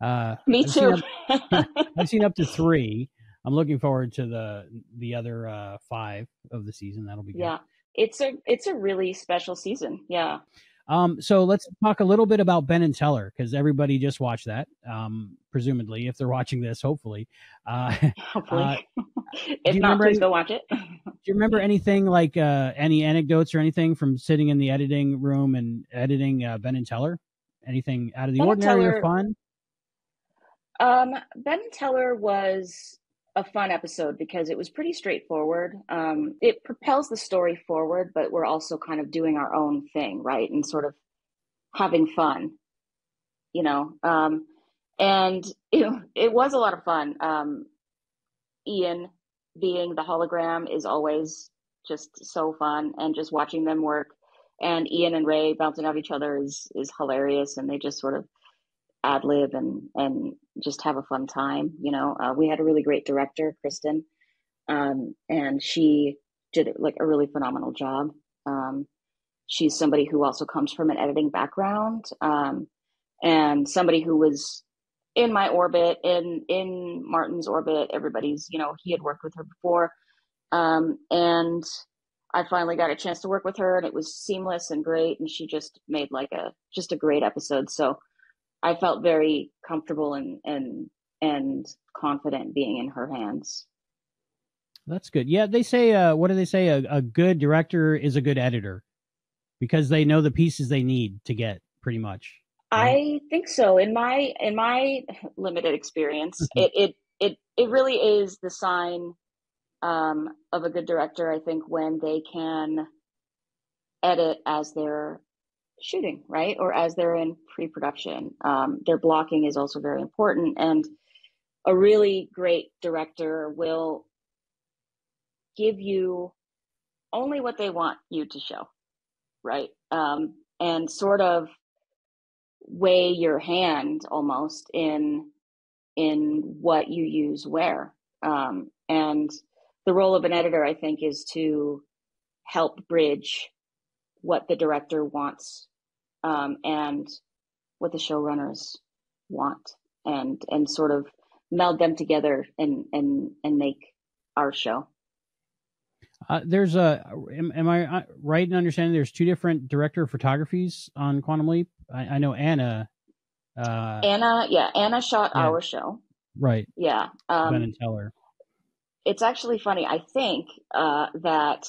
Uh, Me I've too. Seen up, I've seen up to three. I'm looking forward to the the other uh, five of the season. That'll be good. Yeah, it's a it's a really special season. Yeah. Um, so let's talk a little bit about Ben and Teller because everybody just watched that. Um, presumably, if they're watching this, hopefully. Uh, hopefully. Uh, if not, please go watch it. do you remember anything like uh, any anecdotes or anything from sitting in the editing room and editing uh, Ben and Teller? Anything out of the ben ordinary Teller, or fun? Um, ben Teller was a fun episode because it was pretty straightforward. Um, it propels the story forward, but we're also kind of doing our own thing, right? And sort of having fun, you know. Um, and it, it was a lot of fun. Um, Ian being the hologram is always just so fun, and just watching them work. And Ian and Ray bouncing off each other is is hilarious, and they just sort of ad lib and and just have a fun time. You know, uh, we had a really great director, Kristen, um, and she did like a really phenomenal job. Um, she's somebody who also comes from an editing background um, and somebody who was in my orbit, in in Martin's orbit. Everybody's, you know, he had worked with her before, um, and I finally got a chance to work with her, and it was seamless and great. And she just made like a just a great episode. So I felt very comfortable and and and confident being in her hands. That's good. Yeah, they say, uh, what do they say? A, a good director is a good editor because they know the pieces they need to get pretty much. Right? I think so. In my in my limited experience, mm-hmm. it, it it it really is the sign um, of a good director. I think when they can edit as they're shooting, right, or as they're in pre-production. Um, their blocking is also very important, and a really great director will give you only what they want you to show, right? Um, and sort of weigh your hand almost in in what you use where. Um, and the role of an editor, I think, is to help bridge what the director wants um, and what the showrunners want, and and sort of meld them together and and and make our show. Uh, there's a am, am, I uh, right in understanding there's two different director of photographies on Quantum Leap? I, I know Anna. Uh, Anna, yeah, Anna shot yeah. our show. Right. Yeah. Um, ben and Teller. It's actually funny. I think uh, that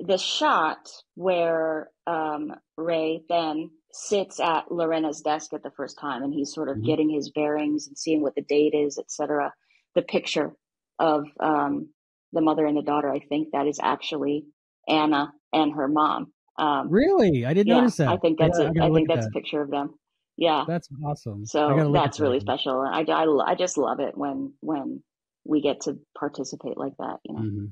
the shot where um, Ray then sits at Lorena's desk at the first time, and he's sort of mm-hmm. getting his bearings and seeing what the date is, etc. The picture of um, the mother and the daughter, I think that is actually Anna and her mom. Um, really, I didn't yeah, notice that. I think that's yeah, a, I think that's that. a picture of them. Yeah, that's awesome. So that's really that. special. I, I I just love it when when we get to participate like that. You know. Mm-hmm.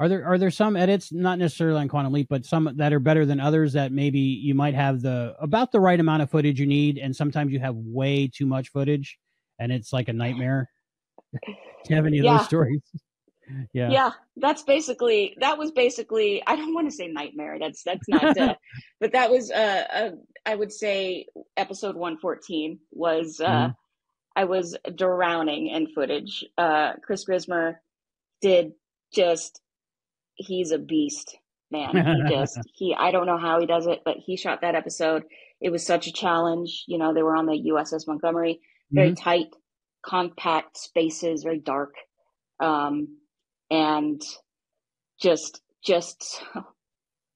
Are there are there some edits, not necessarily on Quantum Leap, but some that are better than others that maybe you might have the about the right amount of footage you need, and sometimes you have way too much footage, and it's like a nightmare. Do you have any of yeah. those stories? yeah yeah that's basically that was basically i don't want to say nightmare that's that's not uh, but that was uh, uh, i would say episode 114 was uh mm-hmm. i was drowning in footage uh chris grismer did just he's a beast man he just he i don't know how he does it but he shot that episode it was such a challenge you know they were on the uss montgomery very mm-hmm. tight compact spaces very dark um and just just so,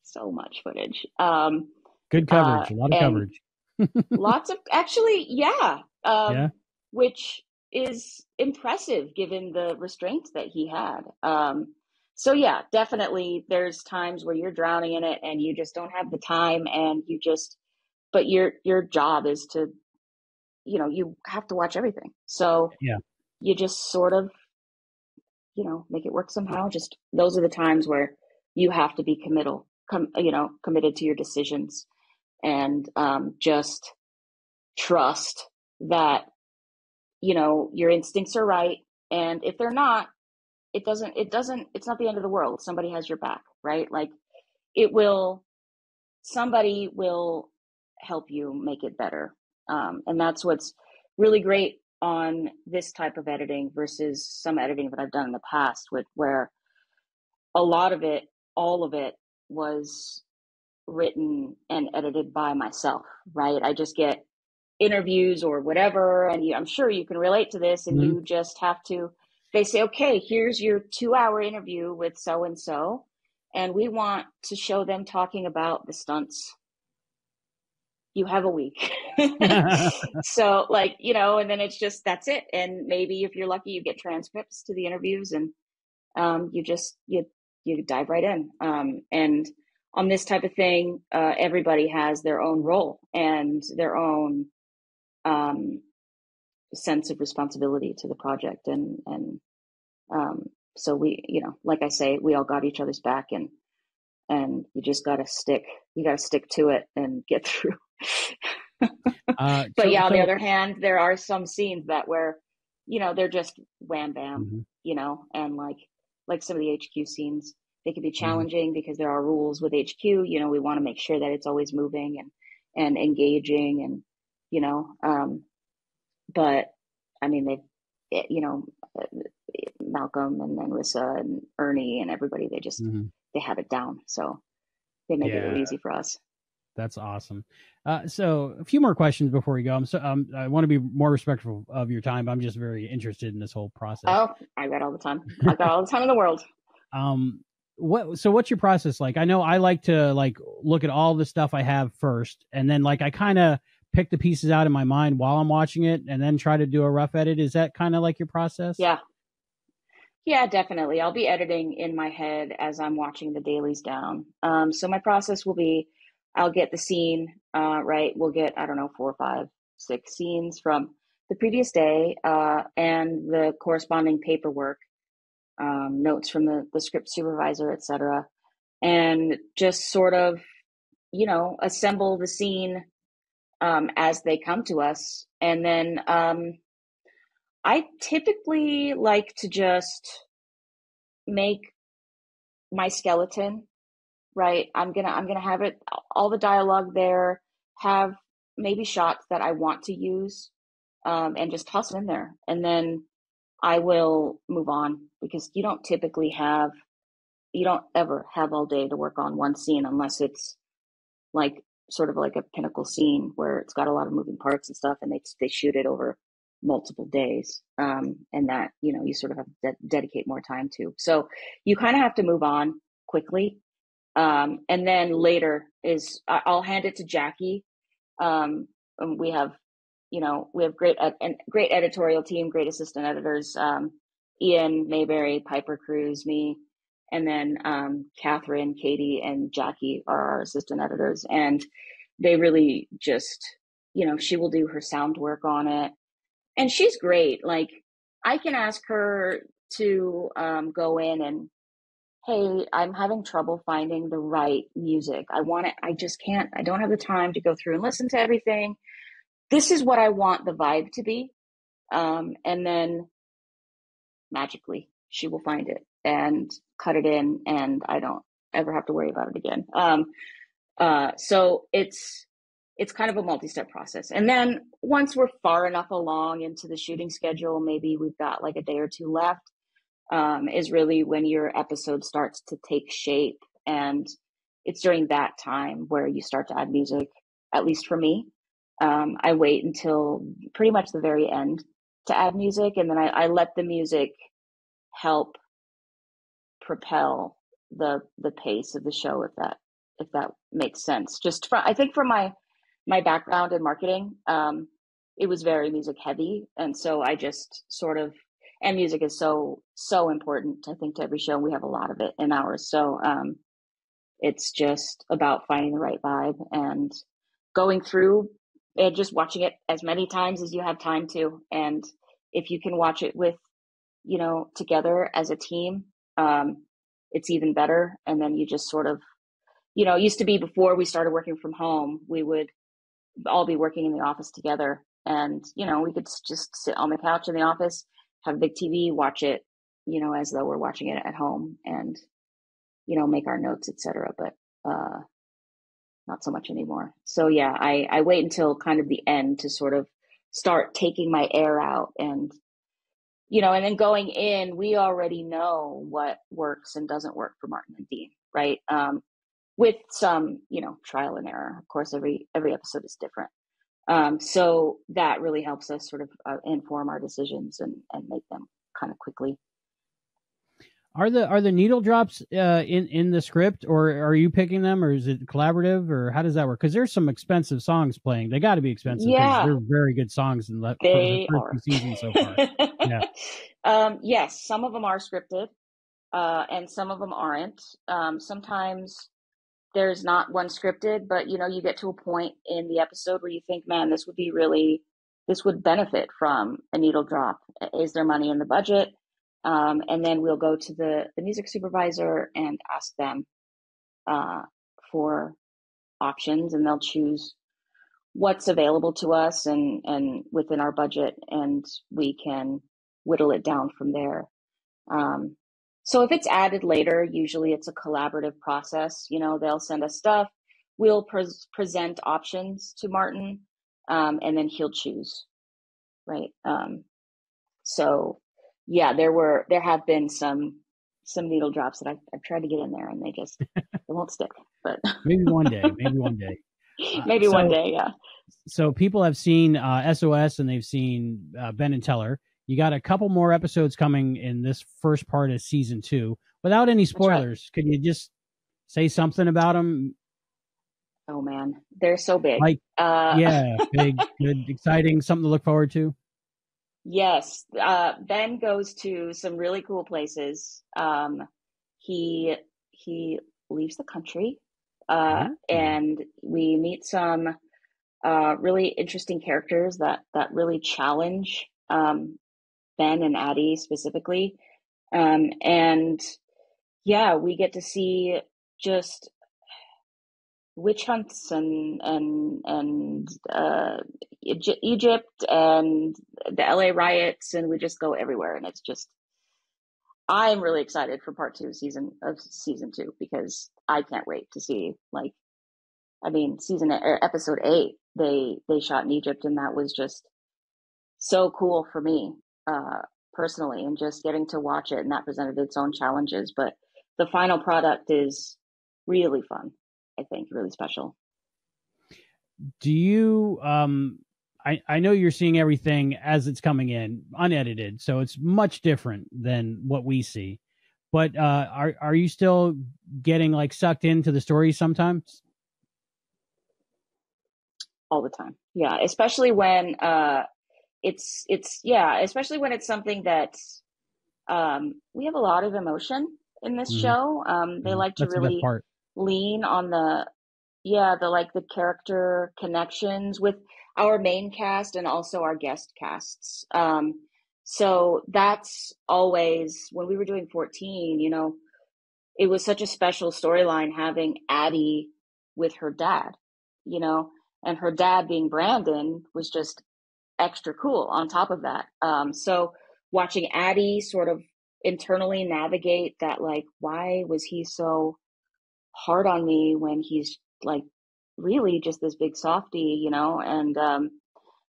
so much footage. Um, Good coverage, uh, a lot of coverage. lots of actually, yeah, um, yeah, which is impressive given the restraints that he had. Um, so yeah, definitely, there's times where you're drowning in it and you just don't have the time, and you just, but your your job is to, you know, you have to watch everything. So yeah, you just sort of you know, make it work somehow. Just those are the times where you have to be committal, com, you know, committed to your decisions and um, just trust that, you know, your instincts are right. And if they're not, it doesn't, it doesn't, it's not the end of the world. Somebody has your back, right? Like it will, somebody will help you make it better. Um, and that's what's really great on this type of editing versus some editing that I've done in the past with where a lot of it, all of it was written and edited by myself, right? I just get interviews or whatever, and you, I'm sure you can relate to this, and mm-hmm. you just have to. They say, okay, here's your two hour interview with so and so, and we want to show them talking about the stunts you have a week. so like, you know, and then it's just that's it. And maybe if you're lucky you get transcripts to the interviews and um, you just you you dive right in. Um, and on this type of thing, uh, everybody has their own role and their own um, sense of responsibility to the project and and um, so we you know like i say we all got each other's back and and you just got to stick you got to stick to it and get through uh, but so, yeah, on so, the other hand, there are some scenes that where, you know, they're just wham bam, mm-hmm. you know, and like like some of the HQ scenes, they can be mm-hmm. challenging mm-hmm. because there are rules with HQ. You know, we want to make sure that it's always moving and and engaging and you know, um, but I mean, they, eh, you know, Malcolm and then Rissa and Ernie and everybody, they just, mm-hmm. they have it down. So they make yeah. it really easy for us. That's awesome. Uh, so a few more questions before we go. I'm so um, I want to be more respectful of your time. I'm just very interested in this whole process. Oh, I got all the time. I got all the time in the world. Um, what? So what's your process like? I know I like to like look at all the stuff I have first, and then like I kind of pick the pieces out in my mind while I'm watching it, and then try to do a rough edit. Is that kind of like your process? Yeah. Yeah, definitely. I'll be editing in my head as I'm watching the dailies down. Um, so my process will be I'll get the scene, uh, right? We'll get, I don't know, four, five, six scenes from the previous day uh, and the corresponding paperwork, um, notes from the, the script supervisor, etc. And just sort of, you know, assemble the scene um, as they come to us. And then um, I typically like to just make my skeleton right i'm gonna i'm gonna have it all the dialogue there have maybe shots that i want to use um, and just toss it in there and then i will move on because you don't typically have you don't ever have all day to work on one scene unless it's like sort of like a pinnacle scene where it's got a lot of moving parts and stuff and they they shoot it over multiple days um, and that you know you sort of have to de- dedicate more time to so you kind of have to move on quickly um, and then later is I'll hand it to Jackie. Um, we have, you know, we have great and great editorial team, great assistant editors. Um, Ian Mayberry, Piper Cruz, me, and then um, Catherine, Katie, and Jackie are our assistant editors, and they really just, you know, she will do her sound work on it, and she's great. Like I can ask her to um, go in and hey, I'm having trouble finding the right music. I want it, I just can't, I don't have the time to go through and listen to everything. This is what I want the vibe to be. Um, and then magically she will find it and cut it in and I don't ever have to worry about it again. Um, uh, so it's, it's kind of a multi-step process. And then once we're far enough along into the shooting schedule, maybe we've got like a day or two left um, is really when your episode starts to take shape. And it's during that time where you start to add music, at least for me. Um, I wait until pretty much the very end to add music, and then I, I let the music help propel the the pace of the show if that if that makes sense. Just from i think from my my background in marketing um it was very music heavy and so i just sort of and music is so so important i think to every show we have a lot of it in ours. So um it's just about finding the right vibe and going through and just watching it as many times as you have time to. And if you can watch it with you know together as a team um it's even better and then you just sort of you know it used to be before we started working from home we would all be working in the office together and you know we could just sit on the couch in the office have a big TV, watch it, you know, as though we're watching it at home and, you know, make our notes, etc. But, uh, not so much anymore. So yeah, I, I wait until kind of the end to sort of start taking my air out and, you know, and then going in, we already know what works and doesn't work for Martin and Dean, right? Um, with some, you know, trial and error. Of course, every every episode is different. Um, so that really helps us sort of uh, inform our decisions and, and make them kind of quickly. Are the are the needle drops uh, in in the script, or are you picking them, or is it collaborative, or how does that work? Because there's some expensive songs playing. They got to be expensive. Yeah, they're very good songs in the, they the first season so far. yeah. Um, yes, some of them are scripted, uh, and some of them aren't. Um, sometimes there's not one scripted, but you know, you get to a point in the episode where you think, man, this would be really, this would benefit from a needle drop. Is there money in the budget? Um, and then we'll go to the, the music supervisor and ask them uh, for options, and they'll choose what's available to us and and within our budget, and we can whittle it down from there. Um, so if it's added later, usually it's a collaborative process. You know, they'll send us stuff, we'll pre- present options to Martin, um, and then he'll choose. Right. Um, so yeah, there were there have been some some needle drops that I've, I've tried to get in there and they just they won't stick. But maybe one day, maybe one day, uh, maybe so, one day, yeah. So people have seen uh, SOS and they've seen uh, Ben and Teller. You got a couple more episodes coming in this first part of season two. Without any spoilers, right. could you just say something about them? Oh man, they're so big. Like, uh, yeah, big, good, exciting, something to look forward to. Yes, uh, Ben goes to some really cool places. Um, he he leaves the country, uh, mm-hmm. and we meet some uh, really interesting characters that that really challenge um, Ben and Addie specifically, um, and yeah, we get to see just witch hunts and and and uh, Egypt and the LA riots, and we just go everywhere, and it's just. I'm really excited for part two season of season two because I can't wait to see like, I mean, season episode eight they they shot in Egypt, and that was just so cool for me uh, personally, and just getting to watch it, and that presented its own challenges, but the final product is really fun. I think really special. Do you um I, I know you're seeing everything as it's coming in unedited, so it's much different than what we see. But uh, are are you still getting like sucked into the story sometimes? All the time, yeah. Especially when uh, it's it's yeah. Especially when it's something that um, we have a lot of emotion in this mm-hmm. show. Um, they mm-hmm. like to That's really lean on the yeah the like the character connections with our main cast and also our guest casts. Um so that's always when we were doing 14 you know it was such a special storyline having addie with her dad you know and her dad being brandon was just extra cool on top of that. Um so watching addie sort of internally navigate that like why was he so hard on me when he's like really just this big softy, you know, and um,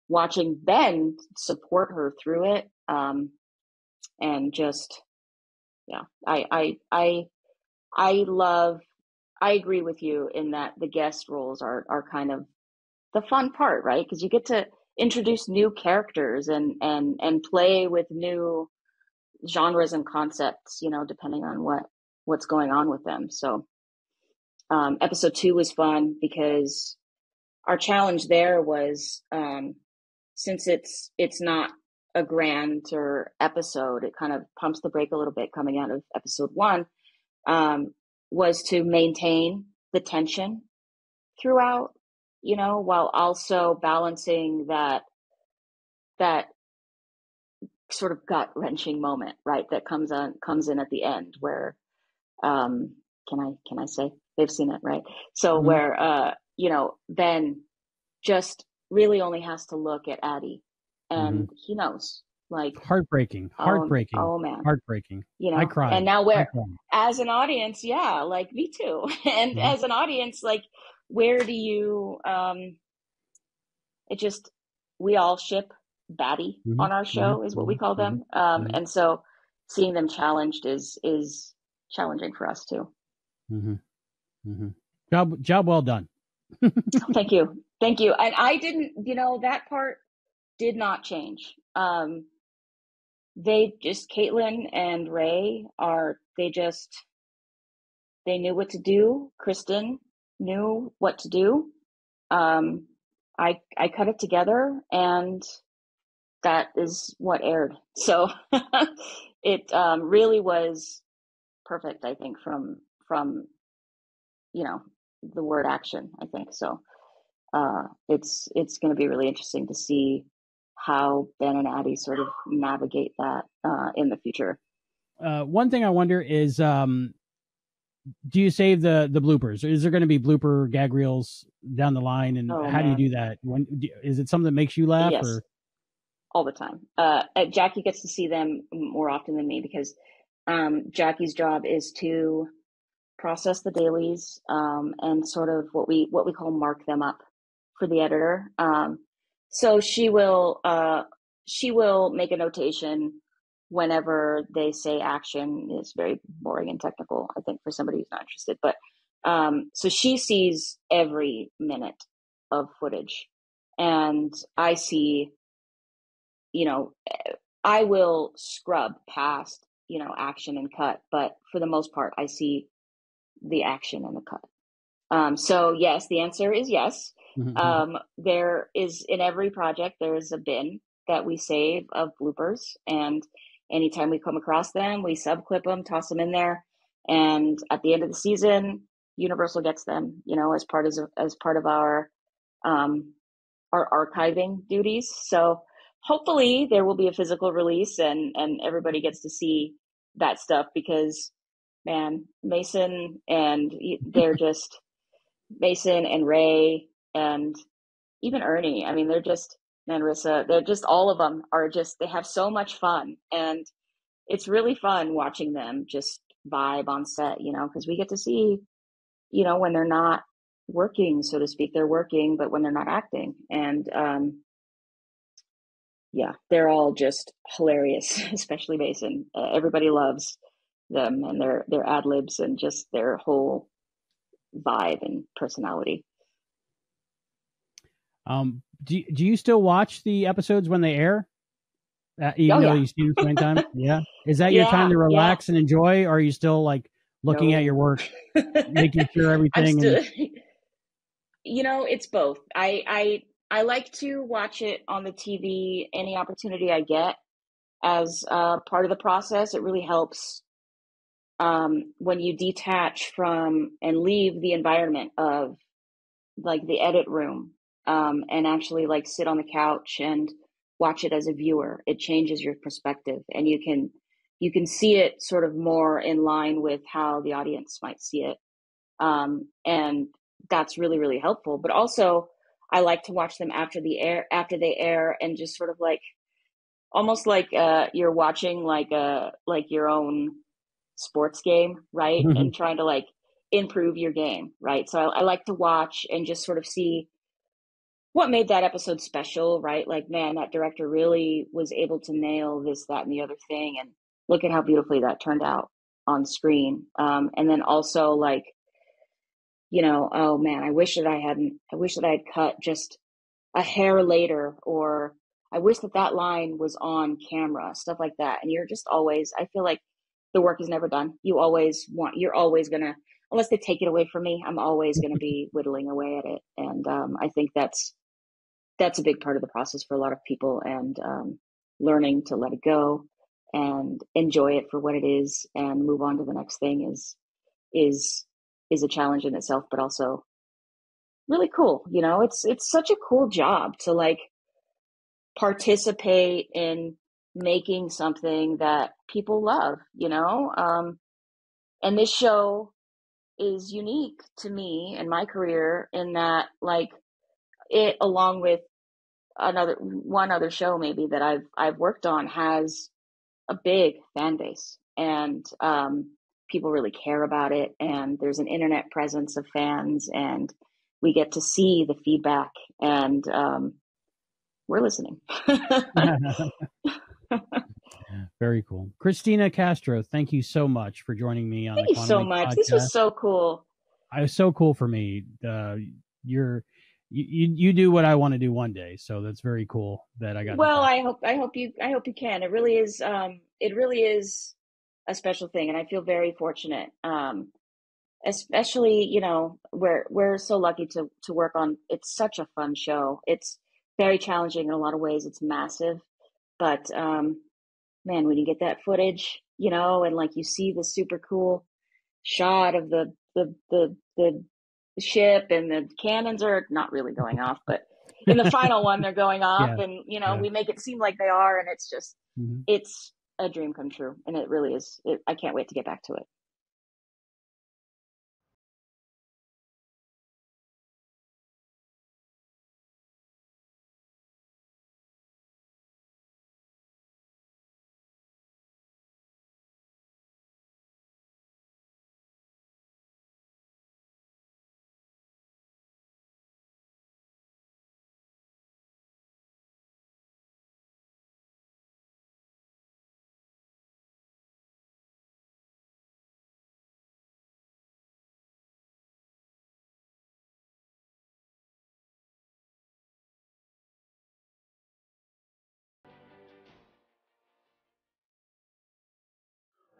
watching Ben support her through it, um, and just yeah, I I I I love. I agree with you in that the guest roles are are kind of the fun part, right? Because you get to introduce new characters and and and play with new genres and concepts, you know, depending on what what's going on with them. So um, episode two was fun because our challenge there was um, since it's it's not a grand or episode, it kind of pumps the brake a little bit coming out of episode one. Um, was to maintain the tension throughout, you know, while also balancing that that sort of gut wrenching moment, right? That comes on comes in at the end where um, can I can I say they've seen it, right? So mm-hmm. where uh, you know, Ben just really only has to look at Addie and mm-hmm. he knows. Like heartbreaking, heartbreaking. Oh, oh, man, heartbreaking. You know, I cried. And now where, as an audience, yeah, like me too. and mm-hmm. as an audience, like, where do you? um It just we all ship Batty mm-hmm. on our show mm-hmm. is what we call them, mm-hmm. um mm-hmm. and so seeing them challenged is is challenging for us too. Mm-hmm. Job, job well done. Thank you. Thank you. And I didn't, you know, that part did not change. Um, they just, Caitlin and Ray are, they just, they knew what to do. Kristen knew what to do. Um, I, I cut it together and that is what aired. So it, um, really was perfect, I think, from, from you know the word action i think. So uh, it's it's going to be really interesting to see how ben and addie sort of navigate that uh, in the future. Uh, one thing i wonder is um, do you save the the bloopers? Is there going to be blooper gag reels down the line and oh, how man. do you do that? When is it something that makes you laugh yes. or? All the time. Uh, jackie gets to see them more often than me because um, jackie's job is to process the dailies um, and sort of what we what we call mark them up for the editor. Um, so she will uh, she will make a notation whenever they say action is very boring and technical. I think for somebody who's not interested, but um, so she sees every minute of footage, and I see, you know, I will scrub past you know action and cut, but for the most part, I see the action and the cut. Um, so yes, the answer is yes. Mm-hmm. Um, there is in every project there is a bin that we save of bloopers, and anytime we come across them, we subclip them, toss them in there, and at the end of the season, Universal gets them. You know, as part of as part of our um, our archiving duties. So hopefully there will be a physical release and and everybody gets to see that stuff because man, Mason and they're just Mason and Ray and even Ernie. I mean, they're just Nanrisa. They're just all of them are just they have so much fun, and it's really fun watching them just vibe on set. You know, because we get to see, you know, when they're not working, so to speak, they're working, but when they're not acting, and um, yeah, they're all just hilarious, especially Mason. Uh, everybody loves them and their their ad libs and just their whole vibe and personality. Um, do do you still watch the episodes when they air? Uh, even oh, though yeah. you see them times, yeah. Is that your time to relax yeah. and enjoy, or are you still like looking no. at your work, making sure everything? Still, and... You know, it's both. I I I like to watch it on the TV any opportunity I get as uh, part of the process. It really helps um, when you detach from and leave the environment of like the edit room um, and actually like sit on the couch and watch it as a viewer it changes your perspective and you can you can see it sort of more in line with how the audience might see it. Um, and that's really really helpful but also i like to watch them after the air after they air and just sort of like almost like uh, you're watching like a uh, like your own sports game, right? Mm-hmm. And trying to like improve your game, right? So I, I like to watch and just sort of see what made that episode special, right? Like, man, that director really was able to nail this, that, and the other thing. And look at how beautifully that turned out on screen. Um, and then also, like, you know, oh man, I wish that I hadn't, I wish that I had cut just a hair later, or I wish that that line was on camera, stuff like that. And you're just always, I feel like the work is never done. You always want, you're always going to, unless they take it away from me, I'm always going to be whittling away at it. And um, I think that's, that's a big part of the process for a lot of people and um, learning to let it go and enjoy it for what it is and move on to the next thing is, is, is a challenge in itself, but also really cool. You know, it's, it's such a cool job to like participate in making something that people love, you know? Um, and this show is unique to me and my career in that, like, it, along with another one other show maybe that I've I've worked on has a big fan base and um, people really care about it and there's an internet presence of fans and we get to see the feedback and um, we're listening. Very cool. Christina Castro, thank you so much for joining me on thank the you so much. Podcast. This was so cool. It was so cool for me. Uh, you're you, you do what I want to do one day, so that's very cool that I got. Well, I hope I hope you I hope you can. It really is um it really is a special thing, and I feel very fortunate. Um, especially you know we're we're so lucky to to work on. It's such a fun show. It's very challenging in a lot of ways. It's massive, but um, man, when you get that footage, you know, and like you see the super cool shot of the the the the ship and the cannons are not really going off, but in the final one they're going off yeah. and you know, yeah. we make it seem like they are and it's just mm-hmm. it's a dream come true and it really is it, I can't wait to get back to it.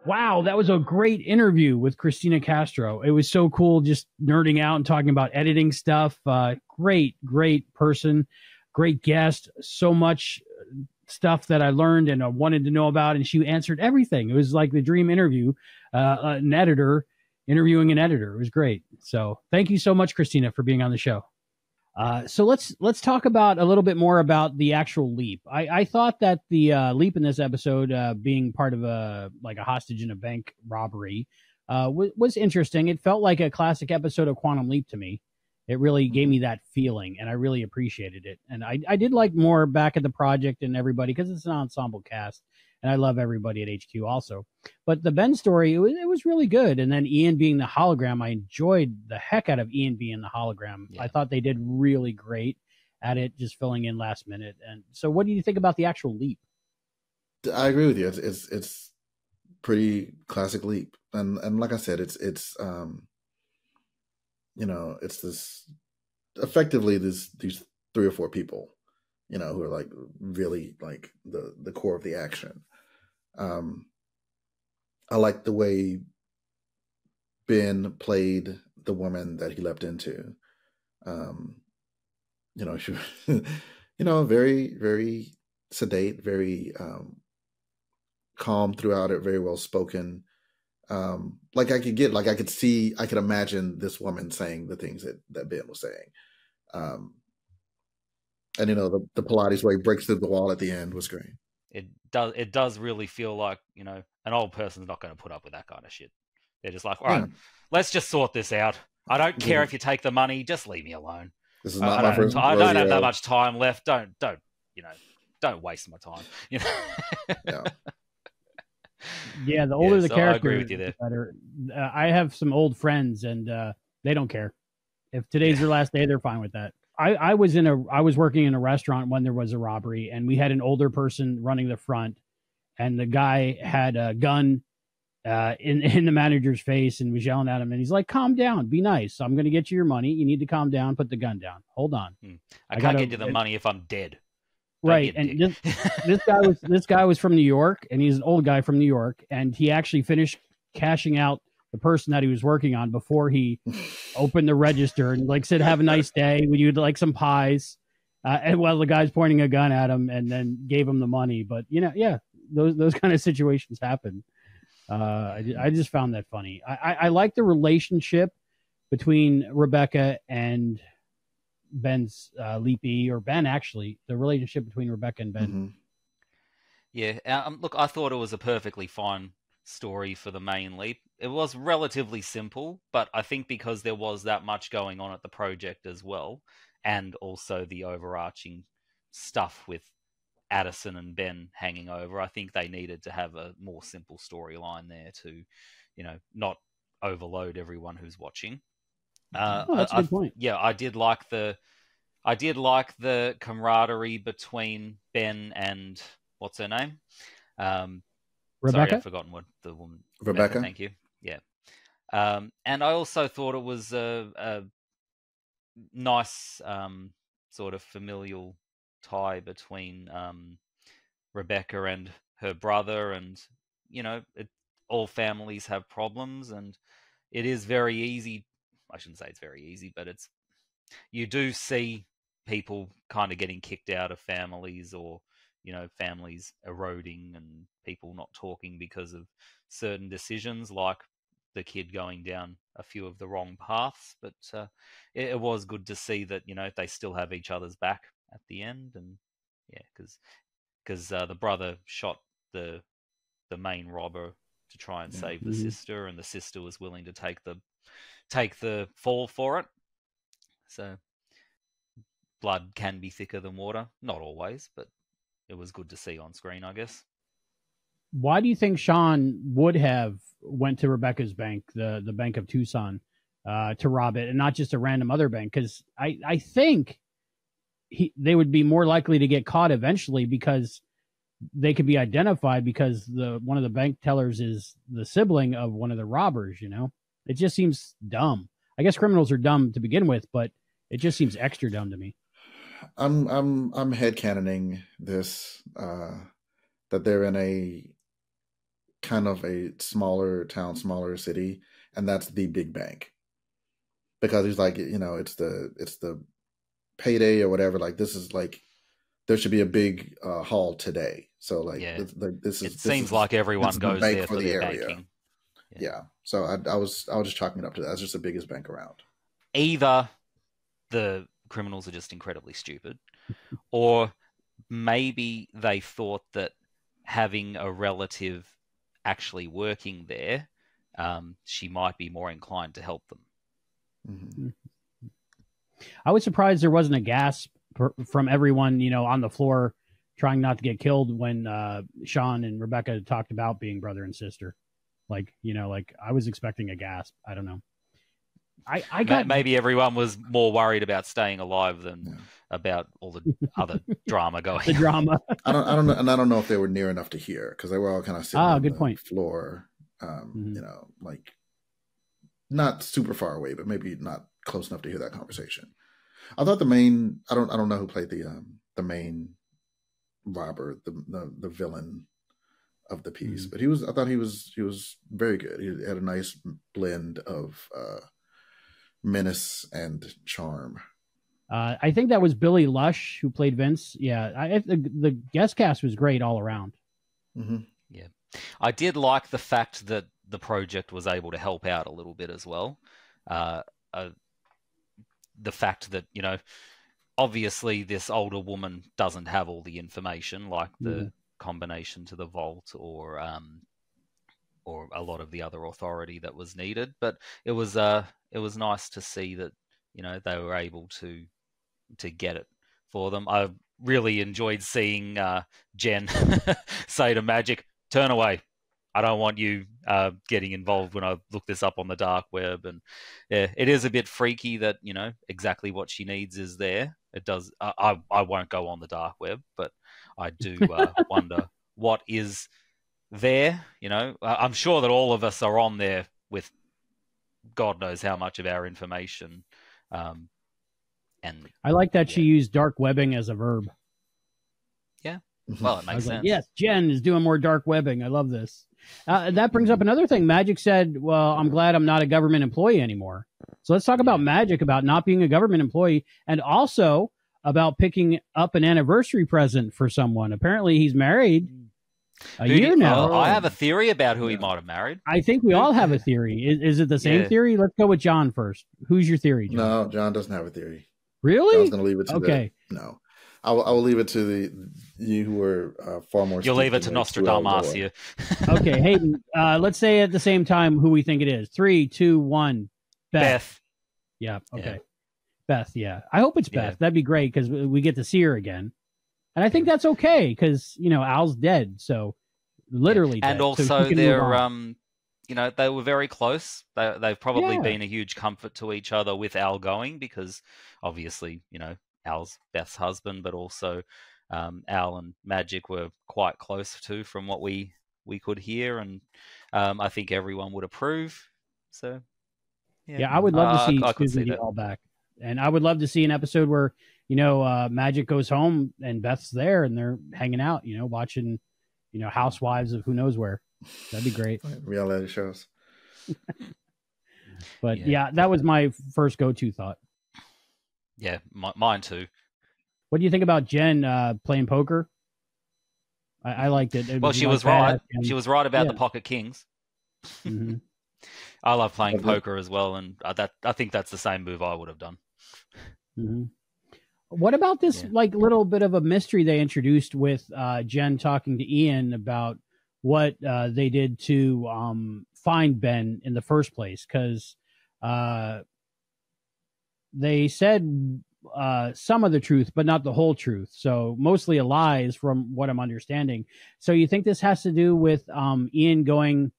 Wow, that was a great interview with Christina Castro. It was so cool just nerding out and talking about editing stuff. Uh, great, great person, great guest. So much stuff that I learned and I wanted to know about, and she answered everything. It was like the dream interview, uh, an editor interviewing an editor. It was great. So thank you so much, Christina, for being on the show. Uh, so let's let's talk about a little bit more about the actual leap. I, I thought that the uh, leap in this episode, uh, being part of a like a hostage in a bank robbery, uh, w- was interesting. It felt like a classic episode of Quantum Leap to me. It really gave me that feeling, and I really appreciated it. And I I did like more back at the project and everybody because it's an ensemble cast and I love everybody at HQ also. But the Ben story, it was, it was really good. And then Ian being the hologram, I enjoyed the heck out of Ian being the hologram. Yeah. I thought they did really great at it, just filling in last minute. And so, what do you think about the actual leap? I agree with you. It's it's, it's pretty classic leap, and and like I said, it's it's um, you know, it's this effectively this these three or four people you know, who are like really like the the core of the action. Um, I like the way Ben played the woman that he leapt into. Um, you know, she, you know, very, very sedate, very um, calm throughout it, very well spoken. Um, like I could get, like I could see, I could imagine this woman saying the things that that Ben was saying. Um, and you know the, the Pilates where he breaks through the wall at the end was great does it does really feel like you know an old person's not going to put up with that kind of shit. They're just like, all right, yeah. let's just sort this out. I don't care yeah. if you take the money, just leave me alone. This is not I, my first. I don't have that much time left. Don't don't you know? Don't waste my time. You know. yeah. Yeah, the older yeah, the so character, I agree with you there. better. Uh, I have some old friends, and uh, they don't care. If today's their last day, they're fine with that. I, I was in a I was working in a restaurant when there was a robbery, and we had an older person running the front, and the guy had a gun uh, in in the manager's face and was yelling at him, and he's like, "Calm down, be nice. I'm going to get you your money. You need to calm down. Put the gun down. Hold on. Hmm. I, I, can't gotta, get you the money if I'm dead." Right, and this, this guy was this guy was from New York, and he's an old guy from New York, and he actually finished cashing out the person that he was working on before he opened the register and like said, "Have a nice day. Would you like some pies?" Uh, and while the guy's pointing a gun at him, and then gave him the money. But you know, yeah, those those kind of situations happen. Uh, I, I just found that funny. I, I, I like the relationship between Rebecca and Ben's uh, Leapy or Ben actually the relationship between Rebecca and Ben. Mm-hmm. Yeah, um, look, I thought it was a perfectly fine story for the main leap. It was relatively simple, but I think because there was that much going on at the project as well, and also the overarching stuff with Addison and Ben hanging over, I think they needed to have a more simple storyline there to, you know, not overload everyone who's watching. Uh, oh, that's a good point. Yeah, I did like the, I did like the camaraderie between Ben and what's her name, um, Rebecca. Sorry, I've forgotten what the woman. Rebecca. Rebecca thank you. Yeah. Um, and I also thought it was a, a nice um, sort of familial tie between um, Rebecca and her brother, and you know, it, all families have problems, and it is very easy. I shouldn't say it's very easy, but it's you do see people kind of getting kicked out of families or you know families eroding and people not talking because of certain decisions like the kid going down a few of the wrong paths but uh, it, it, was good to see that you know they still have each other's back at the end and yeah because because uh, the brother shot the the main robber to try and yeah. save the mm-hmm. sister and the sister was willing to take the take the fall for it so blood can be thicker than water not always but it was good to see on screen, I guess. Why do you think Sean would have went to Rebecca's bank, the the Bank of Tucson, uh, to rob it, and not just a random other bank? Because I I think he they would be more likely to get caught eventually because they could be identified because the one of the bank tellers is the sibling of one of the robbers. You know, it just seems dumb. I guess criminals are dumb to begin with, but it just seems extra dumb to me. I'm I'm I'm headcanoning this uh, that they're in a kind of a smaller town, smaller city, and that's the big bank. Because he's like, you know, it's the it's the payday or whatever. Like this is like there should be a big uh, hall today. So like, Yeah. this, like, this is It this seems is- like everyone the goes bank there for the the area. banking. yeah. So I, I was I was just chalking it up to that. That's just the biggest bank around. Either the criminals are just incredibly stupid, or maybe they thought that having a relative actually working there, um, she might be more inclined to help them. hmm I was surprised there wasn't a gasp per, from everyone, you know, on the floor trying not to get killed when uh, Sean and Rebecca talked about being brother and sister. Like, you know, like I was expecting a gasp. I don't know. I, I got Maybe everyone was more worried about staying alive than Yeah. About all the other drama going. the drama. I don't I don't know, and I don't know if they were near enough to hear because they were all kind of sitting Ah, on good the point. floor. Um, Mhm. You know, like not super far away, but maybe not close enough to hear that conversation. I thought the main I don't I don't know who played the um the main robber the the, the villain of the piece, Mhm. but he was I thought he was he was very good. He had a nice blend of uh menace and charm. Uh, I think that was Billy Lush who played Vince. Yeah, I, the, the guest cast was great all around. hmm I did like the fact that the project was able to help out a little bit as well. Uh, uh, the fact that you know, obviously, this older woman doesn't have all the information, like the Mhm. combination to the vault or um, or a lot of the other authority that was needed. But it was uh, it was nice to see that you know they were able to to get it for them. I really enjoyed seeing uh, Jen say to Magic, "Turn away. I don't want you uh, getting involved when I look this up on the dark web." And yeah, it is a bit freaky that you know exactly what she needs is there. It does. I I, won't go on the dark web, but I do uh, wonder what is there. You know, I'm sure that all of us are on there with God knows how much of our information. Um, and I like that she used dark webbing as a verb. Yeah. Well, it makes sense. like, yes, Jen is doing more dark webbing. I love this. Uh, that brings up another thing. Magic said, "Well, I'm glad I'm not a government employee anymore." So let's talk about Magic about not being a government employee, and also about picking up an anniversary present for someone. Apparently, he's married a Who year you- now. oh, I have a theory about who he might have married. I think we all have a theory. Is, is it the same Yeah. theory? Let's go with John first. Who's your theory, John? No, John doesn't have a theory. John's Really? going to leave it to Okay. the no. I will, I will leave it to the you who are uh, far more. You'll leave it to steeped in the H2O lore. Nostradamus here. okay, Hayden. Uh, let's say at the same time who we think it is. Three, two, one. Beth. Beth. Yeah. Okay. Yeah. Beth. Yeah. I hope it's Yeah. Beth. That'd be great because we get to see her again, and I think that's okay because you know Al's dead, so literally. and dead, also she can they're um you know they were very close. They, they've probably Yeah. been a huge comfort to each other with al going because obviously you know al's beth's husband but also um, al and magic were quite close too from what we we could hear and um, i think everyone would approve. So yeah, Yeah, I would love I- to see I, I Susan see back, and I would love to see an episode where you know uh, Magic goes home and Beth's there and they're hanging out, you know, watching, you know, Housewives of who knows where. That'd be great. Reality shows. But Yeah. yeah, that was my first go-to thought. yeah mi- mine too What do you think about Jen uh, playing poker? I, I liked it. It well she was right and- she was right about the pocket kings Mhm. i love playing Okay. poker as well and uh, that i think that's the same move i would have done hmm What about this Yeah. like little bit of a mystery they introduced with uh, Jen talking to Ian about what uh, they did to um, find Ben in the first place? Because uh, they said uh, some of the truth, but not the whole truth. So mostly a lies, from what I'm understanding. So you think this has to do with um, Ian going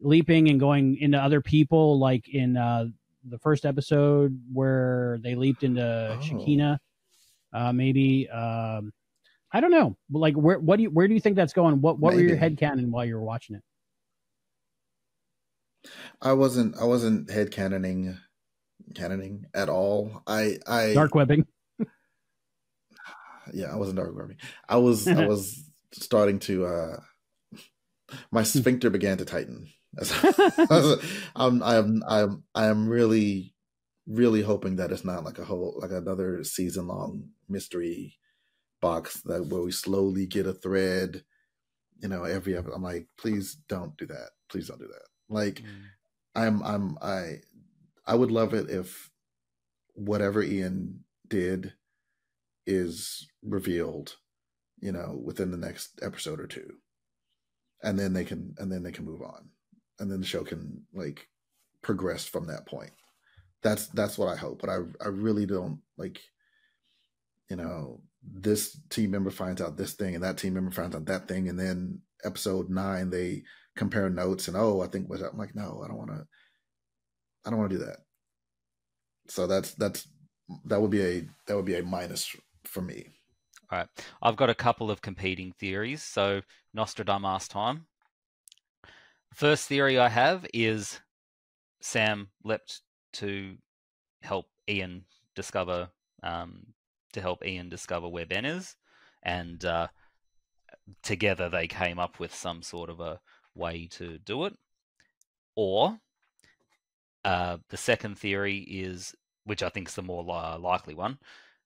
leaping and going into other people, like in uh, the first episode where they leaped into Oh. Shakina, uh, maybe. Um, I don't know. Like, where what do you where do you think that's going? What what were your Maybe. head canon while you were watching it? I wasn't. I wasn't head canoning, canoning at all. I. I. Dark webbing. Yeah, I wasn't dark webbing. I was. I was starting to. uh my sphincter began to tighten. I'm, I'm, I'm, I'm really, really hoping that it's not like a whole, like another season long mystery box that where we slowly get a thread. You know, every episode. I'm like, please don't do that. Please don't do that. Like, mm. I'm, I'm, I, I would love it if whatever Ian did is revealed, you know, within the next episode or two. And then they can and then they can move on. And then the show can like progress from that point. That's that's what I hope. But I I really don't like you know, this team member finds out this thing and that team member finds out that thing and then episode 9 they compare notes and oh, I think was I'm like no, I don't want to I don't want to do that. So that's that's that would be a that would be a minus for me. All right. I've got a couple of competing theories. So Nostradamus time. First theory I have is Sam leapt to help Ian discover um, to help Ian discover where Ben is, and uh, together they came up with some sort of a way to do it. Or uh, the second theory is, which I think is the more li- likely one,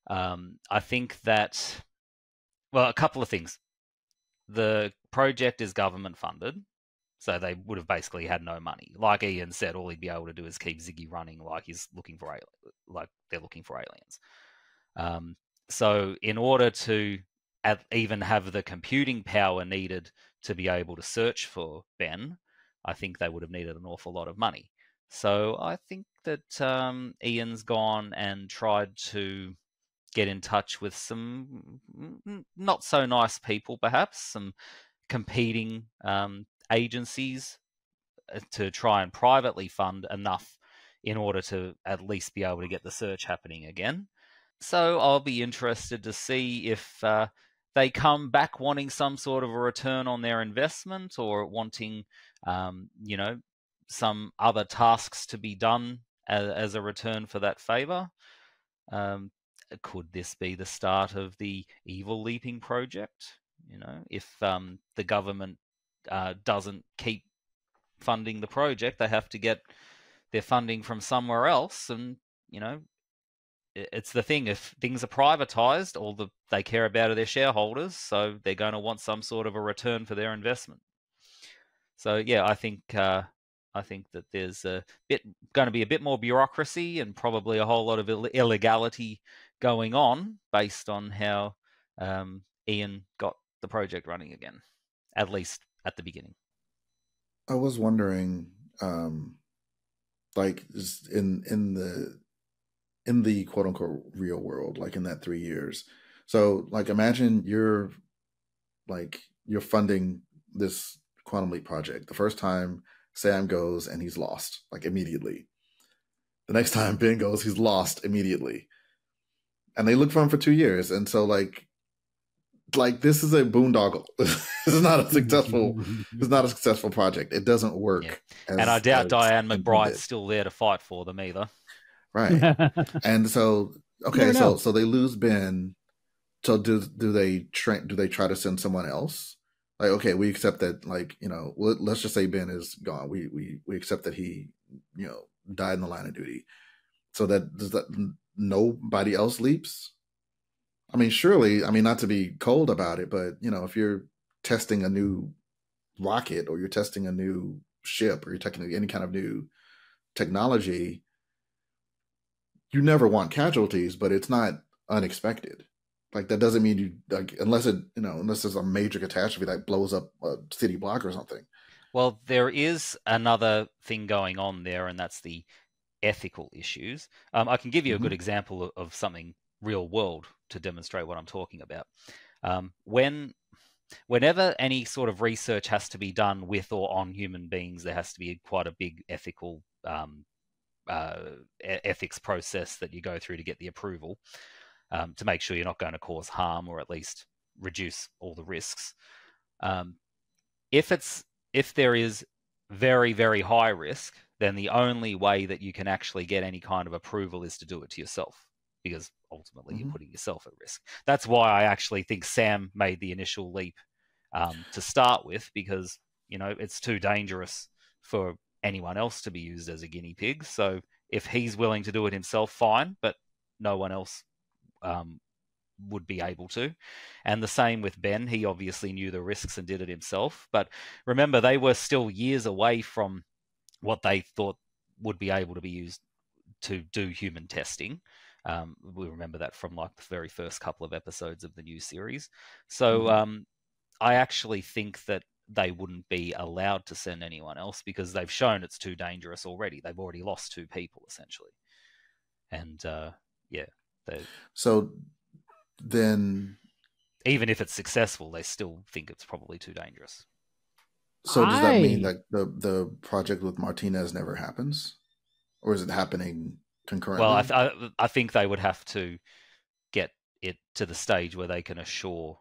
um, I think that, well, a couple of things. The project is government funded, so they would have basically had no money. Like Ian said, all he'd be able to do is keep Ziggy running, like he's looking for like they're looking for aliens. Um, so, in order to even have the computing power needed to be able to search for Ben, I think they would have needed an awful lot of money. So I think that um, Ian's gone and tried to get in touch with some not so nice people, perhaps some competing um, agencies uh, to try and privately fund enough in order to at least be able to get the search happening again. So I'll be interested to see if uh, they come back wanting some sort of a return on their investment or wanting, um, you know, some other tasks to be done as, as a return for that favor. Um, could this be the start of the evil leaping project? You know, if um, the government uh, doesn't keep funding the project, they have to get their funding from somewhere else. And you know, it's the thing: if things are privatized, all the they care about are their shareholders, so they're going to want some sort of a return for their investment. So yeah, I think uh, I think that there's a bit going to be a bit more bureaucracy and probably a whole lot of Ill- illegality going on based on how um, Ian got the project running again, at least at the beginning. I was wondering, um, like in in the in the quote unquote real world, like in that three years. So, like, imagine you're like you're funding this quantum leap project. The first time Sam goes and he's lost, like immediately. The next time Ben goes, he's lost immediately and they look for him for two years. And so like like this is a boondoggle. this is not a successful it's not a successful project. It doesn't work. Yeah. And I doubt Diane McBride's still there to fight for them either. Right. and so okay, so so they lose Ben. So do do they try do they try to send someone else? Like okay, we accept that like, you know, let's just say Ben is gone. We we we accept that he, you know, died in the line of duty. So that does that nobody else leaps? I mean, surely, I mean, not to be cold about it, but you know, if you're testing a new rocket or you're testing a new ship or you're testing any kind of new technology, you never want casualties, but it's not unexpected. Like that doesn't mean you like unless it you know unless there's a major catastrophe that blows up a city block or something. Well, there is another thing going on there, and that's the ethical issues. Um, I can give you a mm-hmm. good example of, of, something real world to demonstrate what I'm talking about. Um, when whenever any sort of research has to be done with or on human beings, there has to be quite a big ethical um, uh, ethics process that you go through to get the approval um, to make sure you're not going to cause harm or at least reduce all the risks. Um, if it's if there is very very high risk, then the only way that you can actually get any kind of approval is to do it to yourself because ultimately mm-hmm. you're putting yourself at risk. That's why I actually think Sam made the initial leap um, to start with because You know, it's too dangerous for anyone else to be used as a guinea pig. So if he's willing to do it himself, fine, but no one else um, would be able to. And the same with Ben. He obviously knew the risks and did it himself. But remember, they were still years away from what they thought would be able to be used to do human testing. Um, we remember that from like the very first couple of episodes of the new series. So mm-hmm. um, I actually think that they wouldn't be allowed to send anyone else because they've shown it's too dangerous already. They've already lost two people essentially, and uh, yeah. They... So then, even if it's successful, they still think it's probably too dangerous. So does I... that mean that the the project with Martinez never happens, or is it happening concurrently? Well, I, th- I think they would have to get it to the stage where they can assure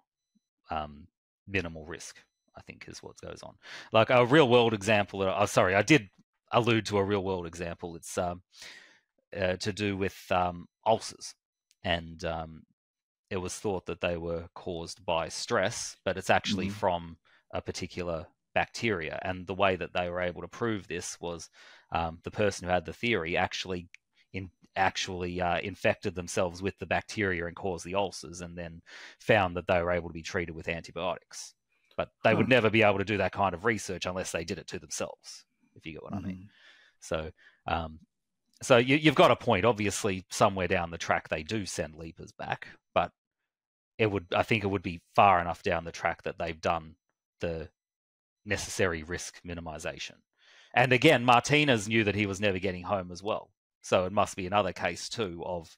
um, minimal risk. I think is what goes on. Like a real world example. Oh, sorry, I did allude to a real world example. It's um, uh, to do with um, ulcers, and um, it was thought that they were caused by stress, but it's actually mm-hmm. from a particular bacteria. And the way that they were able to prove this was um, the person who had the theory actually in actually uh, infected themselves with the bacteria and caused the ulcers, and then found that they were able to be treated with antibiotics. But they huh. would never be able to do that kind of research unless they did it to themselves, if you get what mm-hmm. I mean. Mm-hmm. So, um, so you, have got a point. Obviously, somewhere down the track, they do send leapers back, but it would, I think, it would be far enough down the track that they've done the necessary risk minimization. And again, Martinez knew that he was never getting home as well. So it must be another case too of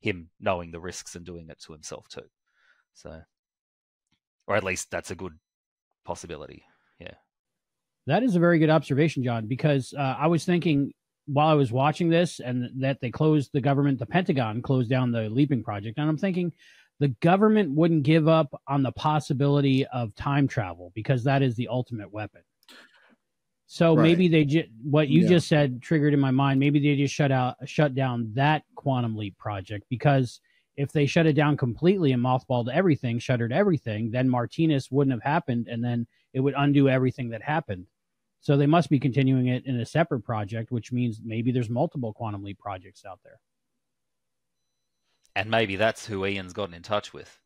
him knowing the risks and doing it to himself too. So, or at least that's a good possibility. Yeah. That is a very good observation, John, because uh, I was thinking while I was watching this and that they closed the government, the Pentagon closed down the Leaping Project. And I'm thinking the government wouldn't give up on the possibility of time travel because that is the ultimate weapon. So right. maybe they just what you yeah. just said triggered in my mind. Maybe they just shut out shut down that quantum leap project because if they shut it down completely and mothballed everything, shuttered everything, then Martinez wouldn't have happened, and then it would undo everything that happened. So they must be continuing it in a separate project, which means maybe there's multiple quantum leap projects out there. And maybe that's who Ian's gotten in touch with.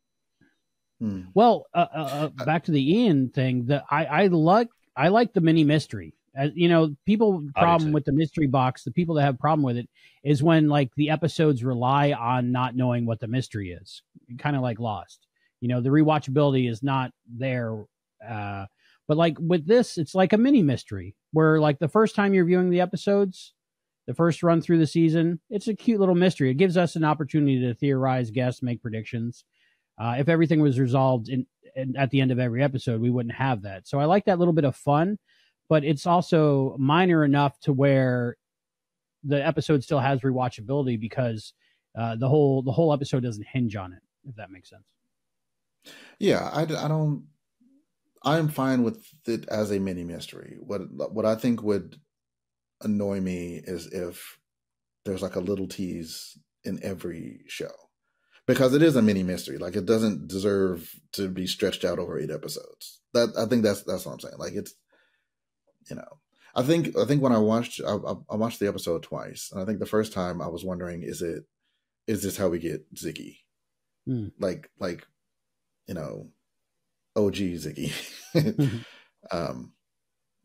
Hmm. Well, uh, uh, uh, back to the Ian thing. That I I like I like the mini mystery. As, you know, people problem with the mystery box. The people that have problem with it is when like the episodes rely on not knowing what the mystery is, kind of like Lost. You know, the rewatchability is not there. Uh, but like with this, it's like a mini mystery where like the first time you're viewing the episodes, the first run through the season, it's a cute little mystery. It gives us an opportunity to theorize, guess, make predictions. Uh, if everything was resolved in, in, at the end of every episode, we wouldn't have that. So I like that little bit of fun, but it's also minor enough to where the episode still has rewatchability because uh, the whole the whole episode doesn't hinge on it. If that makes sense. Yeah, I, I don't. I'm fine with it as a mini mystery. What what I think would annoy me is if there's like a little tease in every show because it is a mini mystery. Like it doesn't deserve to be stretched out over eight episodes. That I think that's that's what I'm saying. Like it's you know I think I think when I watched I, I watched the episode twice, and I think the first time I was wondering is it is this how we get Ziggy? Mm. Like like you know OG Ziggy. um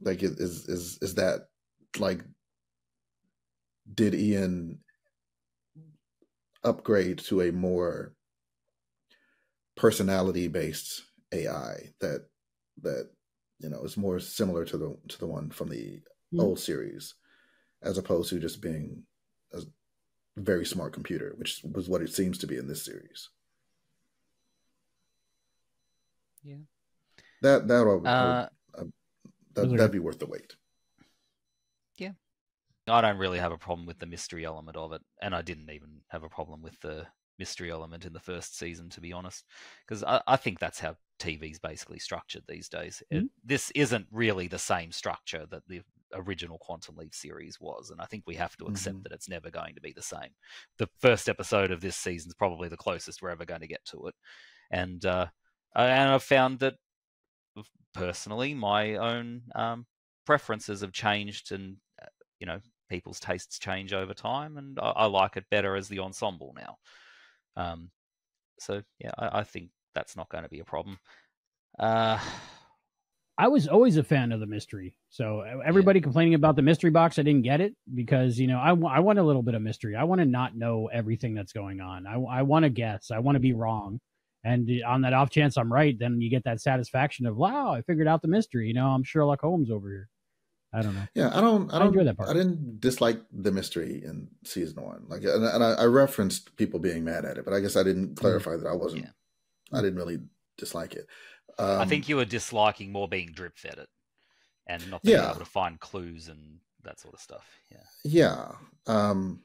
like is is is that like did Ian upgrade to a more personality based AI that that you know it's more similar to the to the one from the mm. old series as opposed to just being a very smart computer which was what it seems to be in this series. Yeah. That that would, uh, that, that'd be worth the wait. Yeah. I don't really have a problem with the mystery element of it, and I didn't even have a problem with the mystery element in the first season, to be honest, because I, I, think that's how TV's basically structured these days. Mm-hmm. It, this isn't really the same structure that the original Quantum Leap series was, and I think we have to accept mm-hmm. that it's never going to be the same. The first episode of this season is probably the closest we're ever going to get to it, and uh, and I've found that personally, my own um, preferences have changed, and uh, you know, people's tastes change over time, and I, I like it better as the ensemble now. Um, so yeah, I, I, think that's not going to be a problem. Uh, I was always a fan of the mystery. So everybody yeah. complaining about the mystery box, I didn't get it because you know I, I want a little bit of mystery. I want to not know everything that's going on. I, I want to guess. I want to be wrong. And on that off chance I'm right, then you get that satisfaction of wow, I figured out the mystery. You know, I'm Sherlock Holmes over here. I don't know. Yeah, I don't. I don't I enjoy that part. I didn't dislike the mystery in season one. Like, and, and I, I, referenced people being mad at it, but I guess I didn't mm-hmm. clarify that I wasn't. Yeah. I didn't really dislike it. Um, I think you were disliking more being drip fed it, and not being yeah. able to find clues and that sort of stuff. Yeah. Yeah. Um,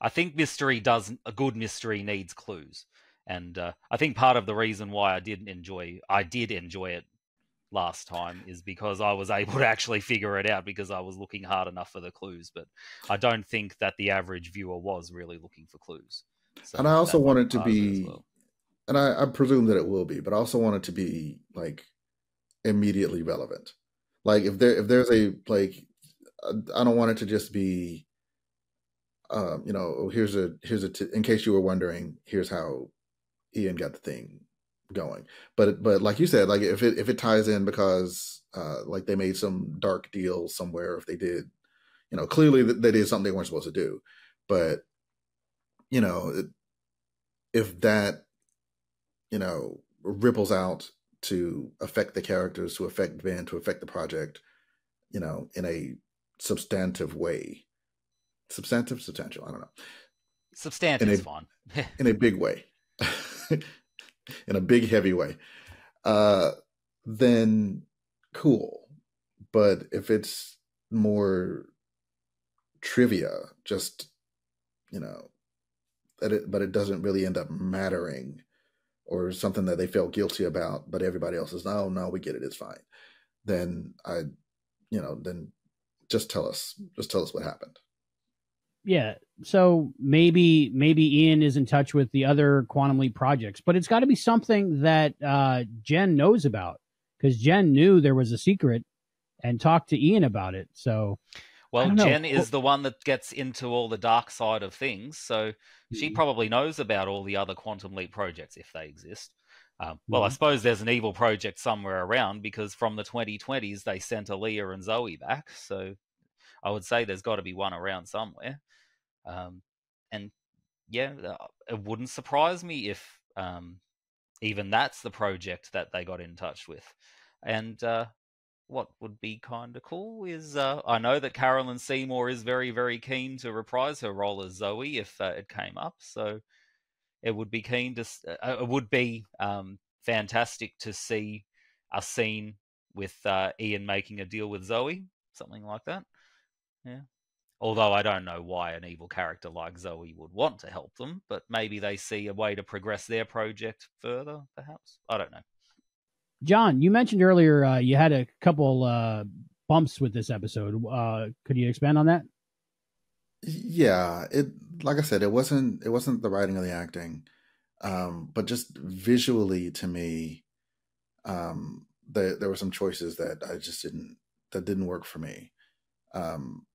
I think mystery doesn't. A good mystery needs clues. And uh, I think part of the reason why I didn't enjoy, I did enjoy it last time, is because I was able to actually figure it out because I was looking hard enough for the clues. But I don't think that the average viewer was really looking for clues. So and I also wanted to be, well. and I, I presume that it will be, but I also want it to be like immediately relevant. Like if there if there's a like, I don't want it to just be um, you know, oh, here's a here's a t- in case you were wondering, here's how Ian got the thing going. But but like you said, like if it if it ties in because uh, like they made some dark deal somewhere, if they did, you know, clearly they did something they weren't supposed to do. But you know, if that you know ripples out to affect the characters, to affect Ben, to affect the project, you know, in a substantive way. Substantive, substantial, I don't know. Substantive is fun. in a big way. in a big heavy way, uh, then cool. But if it's more trivia, just you know, that it, but it doesn't really end up mattering, or something that they feel guilty about, but everybody else is, oh no, we get it, it's fine. Then I, you know, then just tell us, just tell us what happened yeah so maybe maybe ian is in touch with the other quantum leap projects but it's got to be something that uh, jen knows about because jen knew there was a secret and talked to ian about it so well jen is the one that gets into all the dark side of things so she mm-hmm. probably knows about all the other quantum leap projects if they exist um, well, mm-hmm. I suppose there's an evil project somewhere around because from the 2020s they sent Alia and Zoe back. So I would say there's got to be one around somewhere. Um, and yeah, uh, it wouldn't surprise me if um, even that's the project that they got in touch with. And uh, what would be kind of cool is uh, I know that Carolyn Seymour is very, very keen to reprise her role as Zoe if uh, it came up. So it would be keen to, uh, it would be um, fantastic to see a scene with uh, Ian making a deal with Zoe, something like that. Yeah. Although I don't know why an evil character like Zoe would want to help them, but maybe they see a way to progress their project further, perhaps. I don't know. John, you mentioned earlier uh, you had a couple uh, bumps with this episode. Uh, could you expand on that? Yeah, it like I said, it wasn't it wasn't the writing or the acting, um, but just visually to me, um, there there were some choices that I just didn't that didn't work for me. Um,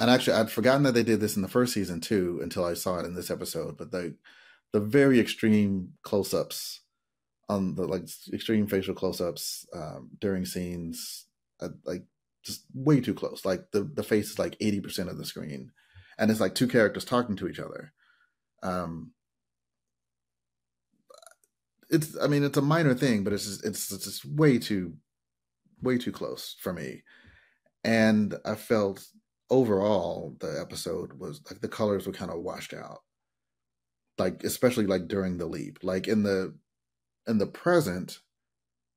and actually I'd forgotten that they did this in the first season too until I saw it in this episode. But the the very extreme close ups on the like extreme facial close ups um, during scenes, uh, like just way too close. Like the the face is like eighty percent of the screen, and it's like two characters talking to each other. Um, it's I mean it's a minor thing, but it's just, it's it's just way too way too close for me, and I felt overall the episode was like the colors were kind of washed out. Like especially like during the leap. Like in the in the present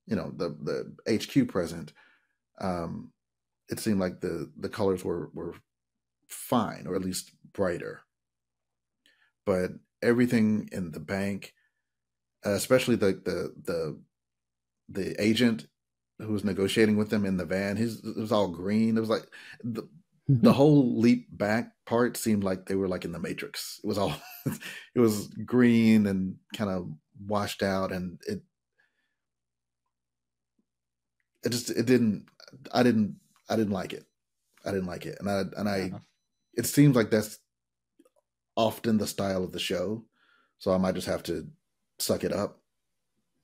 you know the the hq present um it seemed like the the colors were were fine or at least brighter. But everything in the bank especially the the the the agent who was negotiating with them in the van his it was all green. It was like the, Mm-hmm. the whole leap back part seemed like they were like in the matrix it was all it was green and kind of washed out and it it just it didn't. I didn't. I didn't like it. I didn't like it, and I and I. Uh-huh. It seems like that's often the style of the show, so I might just have to suck it up.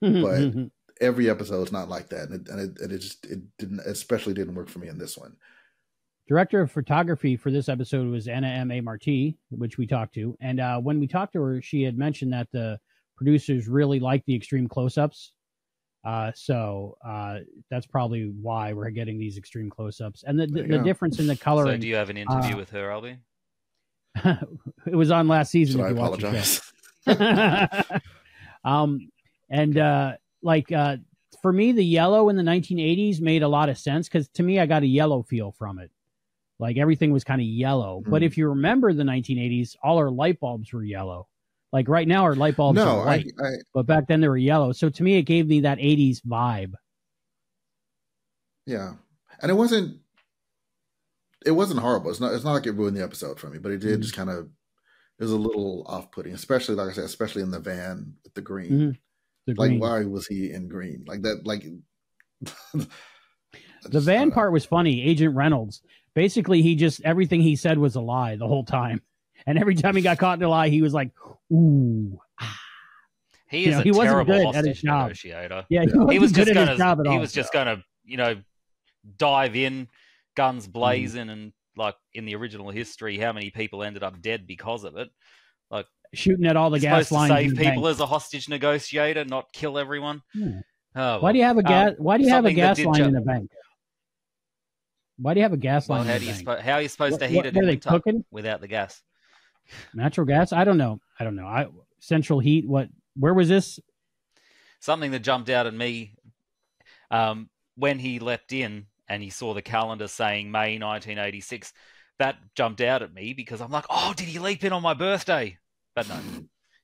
Mm-hmm, but mm-hmm. every episode is not like that, and it, and it, and it just it didn't, especially didn't work for me in this one. Director of photography for this episode was Anna M. A. Marti, which we talked to. And uh, when we talked to her, she had mentioned that the producers really like the extreme close ups. Uh, so uh, that's probably why we're getting these extreme close ups. And the, the, the difference in the coloring. So, do you have an interview uh, with her, Albie? it was on last season. So I apologize. um, and uh, like uh, for me, the yellow in the 1980s made a lot of sense because to me, I got a yellow feel from it. Like everything was kind of yellow. Mm. But if you remember the 1980s, all our light bulbs were yellow. Like right now, our light bulbs no, are white, I, I, but back then they were yellow. So to me, it gave me that 80s vibe. Yeah, and it wasn't. It wasn't horrible. It's not. It's not like it ruined the episode for me, but it did mm just kind of. It was a little off-putting, especially like I said, especially in the van with the green. Mm-hmm. The like, green. why was he in green? Like that. Like the van part was funny. Agent Reynolds basically he just everything he said was a lie the whole time, and every time he got caught in a lie, he was like, "Ooh." Ah. He is you know, a he wasn't good at his job. negotiator. Yeah, he, he was just gonna he was just gonna you know dive in, guns blazing, mm. and like in the original history, how many people ended up dead because of it? Like shooting at all the gas lines. Save people bank. as a hostage negotiator, not kill everyone. Hmm. Oh, well. Why do you have a gas? Um, why do you have a gas line ju- in a bank? Why do you have a gas line? Well, how, do you spo- how are you supposed what, to heat what, it in they cooking? without the gas? Natural gas? I don't know. I don't know. I central heat. What? Where was this? Something that jumped out at me um, when he leapt in and he saw the calendar saying May 1986. That jumped out at me because I'm like, oh, did he leap in on my birthday? But no,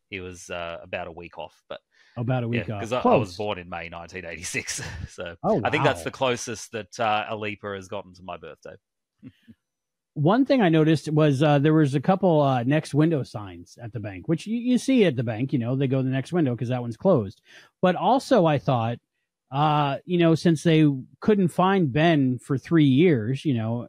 he was uh, about a week off. But about a week yeah, because I, I, was born in May 1986, so oh, wow. I think that's the closest that uh, a leaper has gotten to my birthday. One thing I noticed was uh, there was a couple uh, next window signs at the bank, which you, you see at the bank. You know, they go to the next window because that one's closed. But also, I thought, uh, you know, since they couldn't find Ben for three years, you know,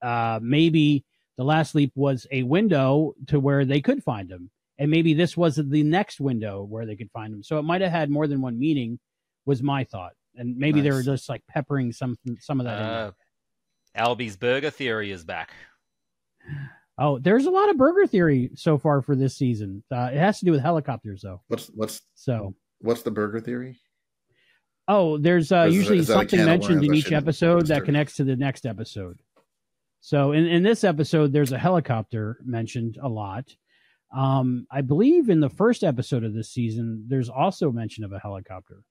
uh, maybe the last leap was a window to where they could find him and maybe this was the next window where they could find him. So it might have had more than one meaning, was my thought, and maybe nice. they were just like peppering some some of that. Uh, Albie's burger theory is back. Oh, there's a lot of burger theory so far for this season. Uh, it has to do with helicopters, though. What's what's so? What's the burger theory? Oh, there's uh, usually is something mentioned in each episode that connects to the next episode. So in, in this episode, there's a helicopter mentioned a lot. Um, I believe in the first episode of this season, there's also mention of a helicopter,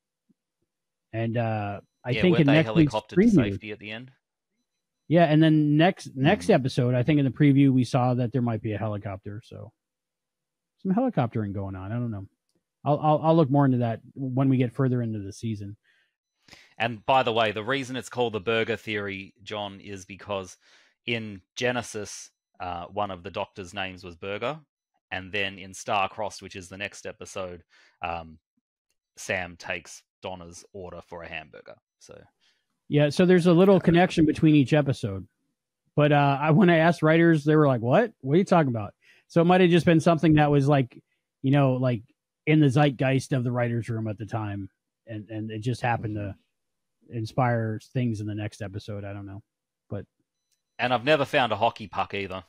and uh, I yeah, think in next week's preview, safety at the end. Yeah, and then next next mm-hmm. episode, I think in the preview we saw that there might be a helicopter. So some helicoptering going on. I don't know. I'll, I'll I'll look more into that when we get further into the season. And by the way, the reason it's called the burger theory, John, is because in Genesis, uh, one of the doctor's names was Burger, and then in Star-Crossed, which is the next episode, um, Sam takes Donna's order for a hamburger. So yeah, so there's a little connection between each episode. But uh, I when I asked writers, they were like, "What? What are you talking about?" So it might have just been something that was like, you know, like in the zeitgeist of the writers' room at the time, and and it just happened to inspire things in the next episode. I don't know, but and I've never found a hockey puck either.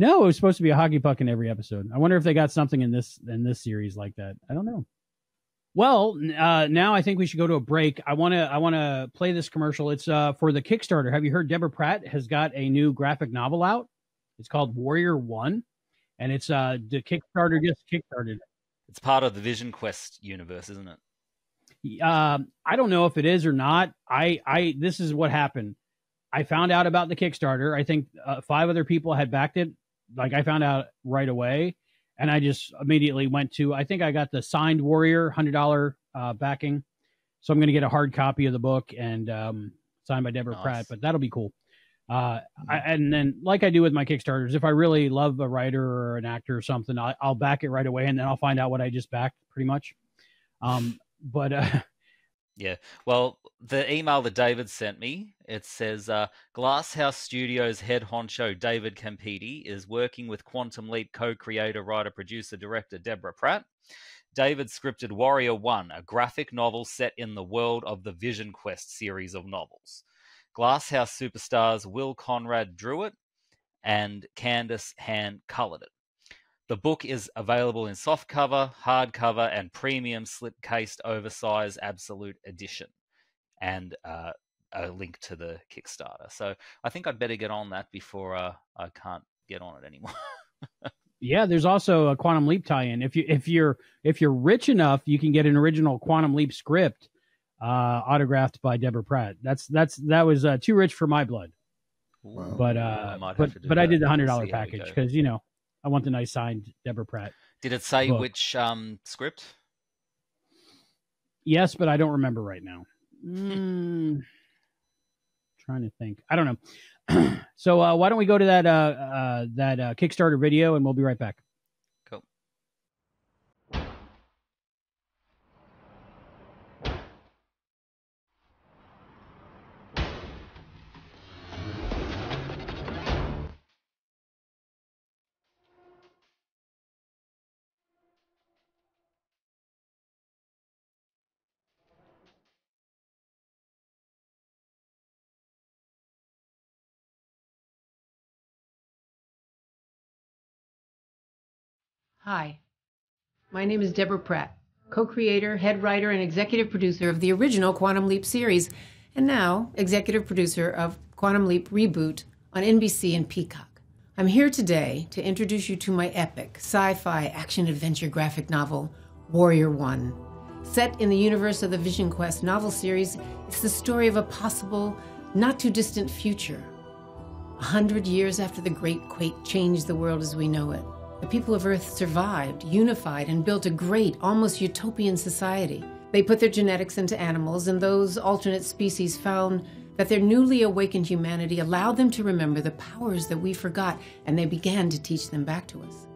No, it was supposed to be a hockey puck in every episode. I wonder if they got something in this in this series like that. I don't know. Well, uh, now I think we should go to a break. I want to I want to play this commercial. It's uh, for the Kickstarter. Have you heard Deborah Pratt has got a new graphic novel out? It's called Warrior One, and it's uh the Kickstarter just kickstarted. It's part of the Vision Quest universe, isn't it? Um, I don't know if it is or not. I I this is what happened. I found out about the Kickstarter. I think uh, five other people had backed it. Like I found out right away, and I just immediately went to. I think I got the signed Warrior hundred dollar uh, backing, so I'm going to get a hard copy of the book and um, signed by Deborah nice. Pratt. But that'll be cool. Uh, I, and then, like I do with my Kickstarters, if I really love a writer or an actor or something, I, will back it right away, and then I'll find out what I just backed, pretty much. Um, but uh, Yeah. Well, the email that David sent me, it says uh, Glasshouse Studios head honcho David Campiti is working with Quantum Leap co-creator, writer, producer, director Deborah Pratt. David scripted Warrior One, a graphic novel set in the world of the Vision Quest series of novels. Glasshouse superstars Will Conrad drew it, and Candice Hand colored it. The book is available in softcover, hardcover, and premium slip-cased oversized absolute edition, and uh, a link to the Kickstarter. So I think I'd better get on that before uh, I can't get on it anymore. yeah, there's also a Quantum Leap tie-in. If you if you're if you're rich enough, you can get an original Quantum Leap script uh, autographed by Deborah Pratt. That's that's that was uh, too rich for my blood. Wow. But uh, but but I did the hundred dollar package because you know I want the nice signed Deborah Pratt. Did it say book. which um, script? Yes, but I don't remember right now. Mm, trying to think. I don't know. so uh, why don't we go to that uh, uh, that uh, Kickstarter video and we'll be right back. Hi, my name is Deborah Pratt, co creator, head writer, and executive producer of the original Quantum Leap series, and now executive producer of Quantum Leap Reboot on NBC and Peacock. I'm here today to introduce you to my epic sci fi action adventure graphic novel, Warrior One. Set in the universe of the Vision Quest novel series, it's the story of a possible, not too distant future. A hundred years after the Great Quake changed the world as we know it, the people of Earth survived, unified, and built a great, almost utopian society. They put their genetics into animals, and those alternate species found that their newly awakened humanity allowed them to remember the powers that we forgot, and they began to teach them back to us.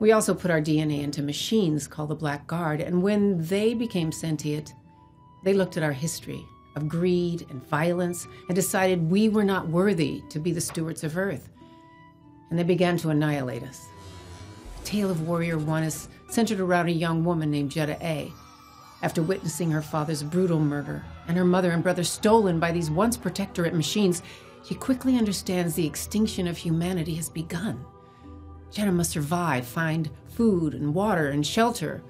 We also put our DNA into machines called the Black Guard, and when they became sentient, they looked at our history of greed and violence and decided we were not worthy to be the stewards of Earth. And they began to annihilate us tale of Warrior One is centered around a young woman named Jetta A. After witnessing her father's brutal murder and her mother and brother stolen by these once protectorate machines, she quickly understands the extinction of humanity has begun. Jetta must survive, find food and water and shelter,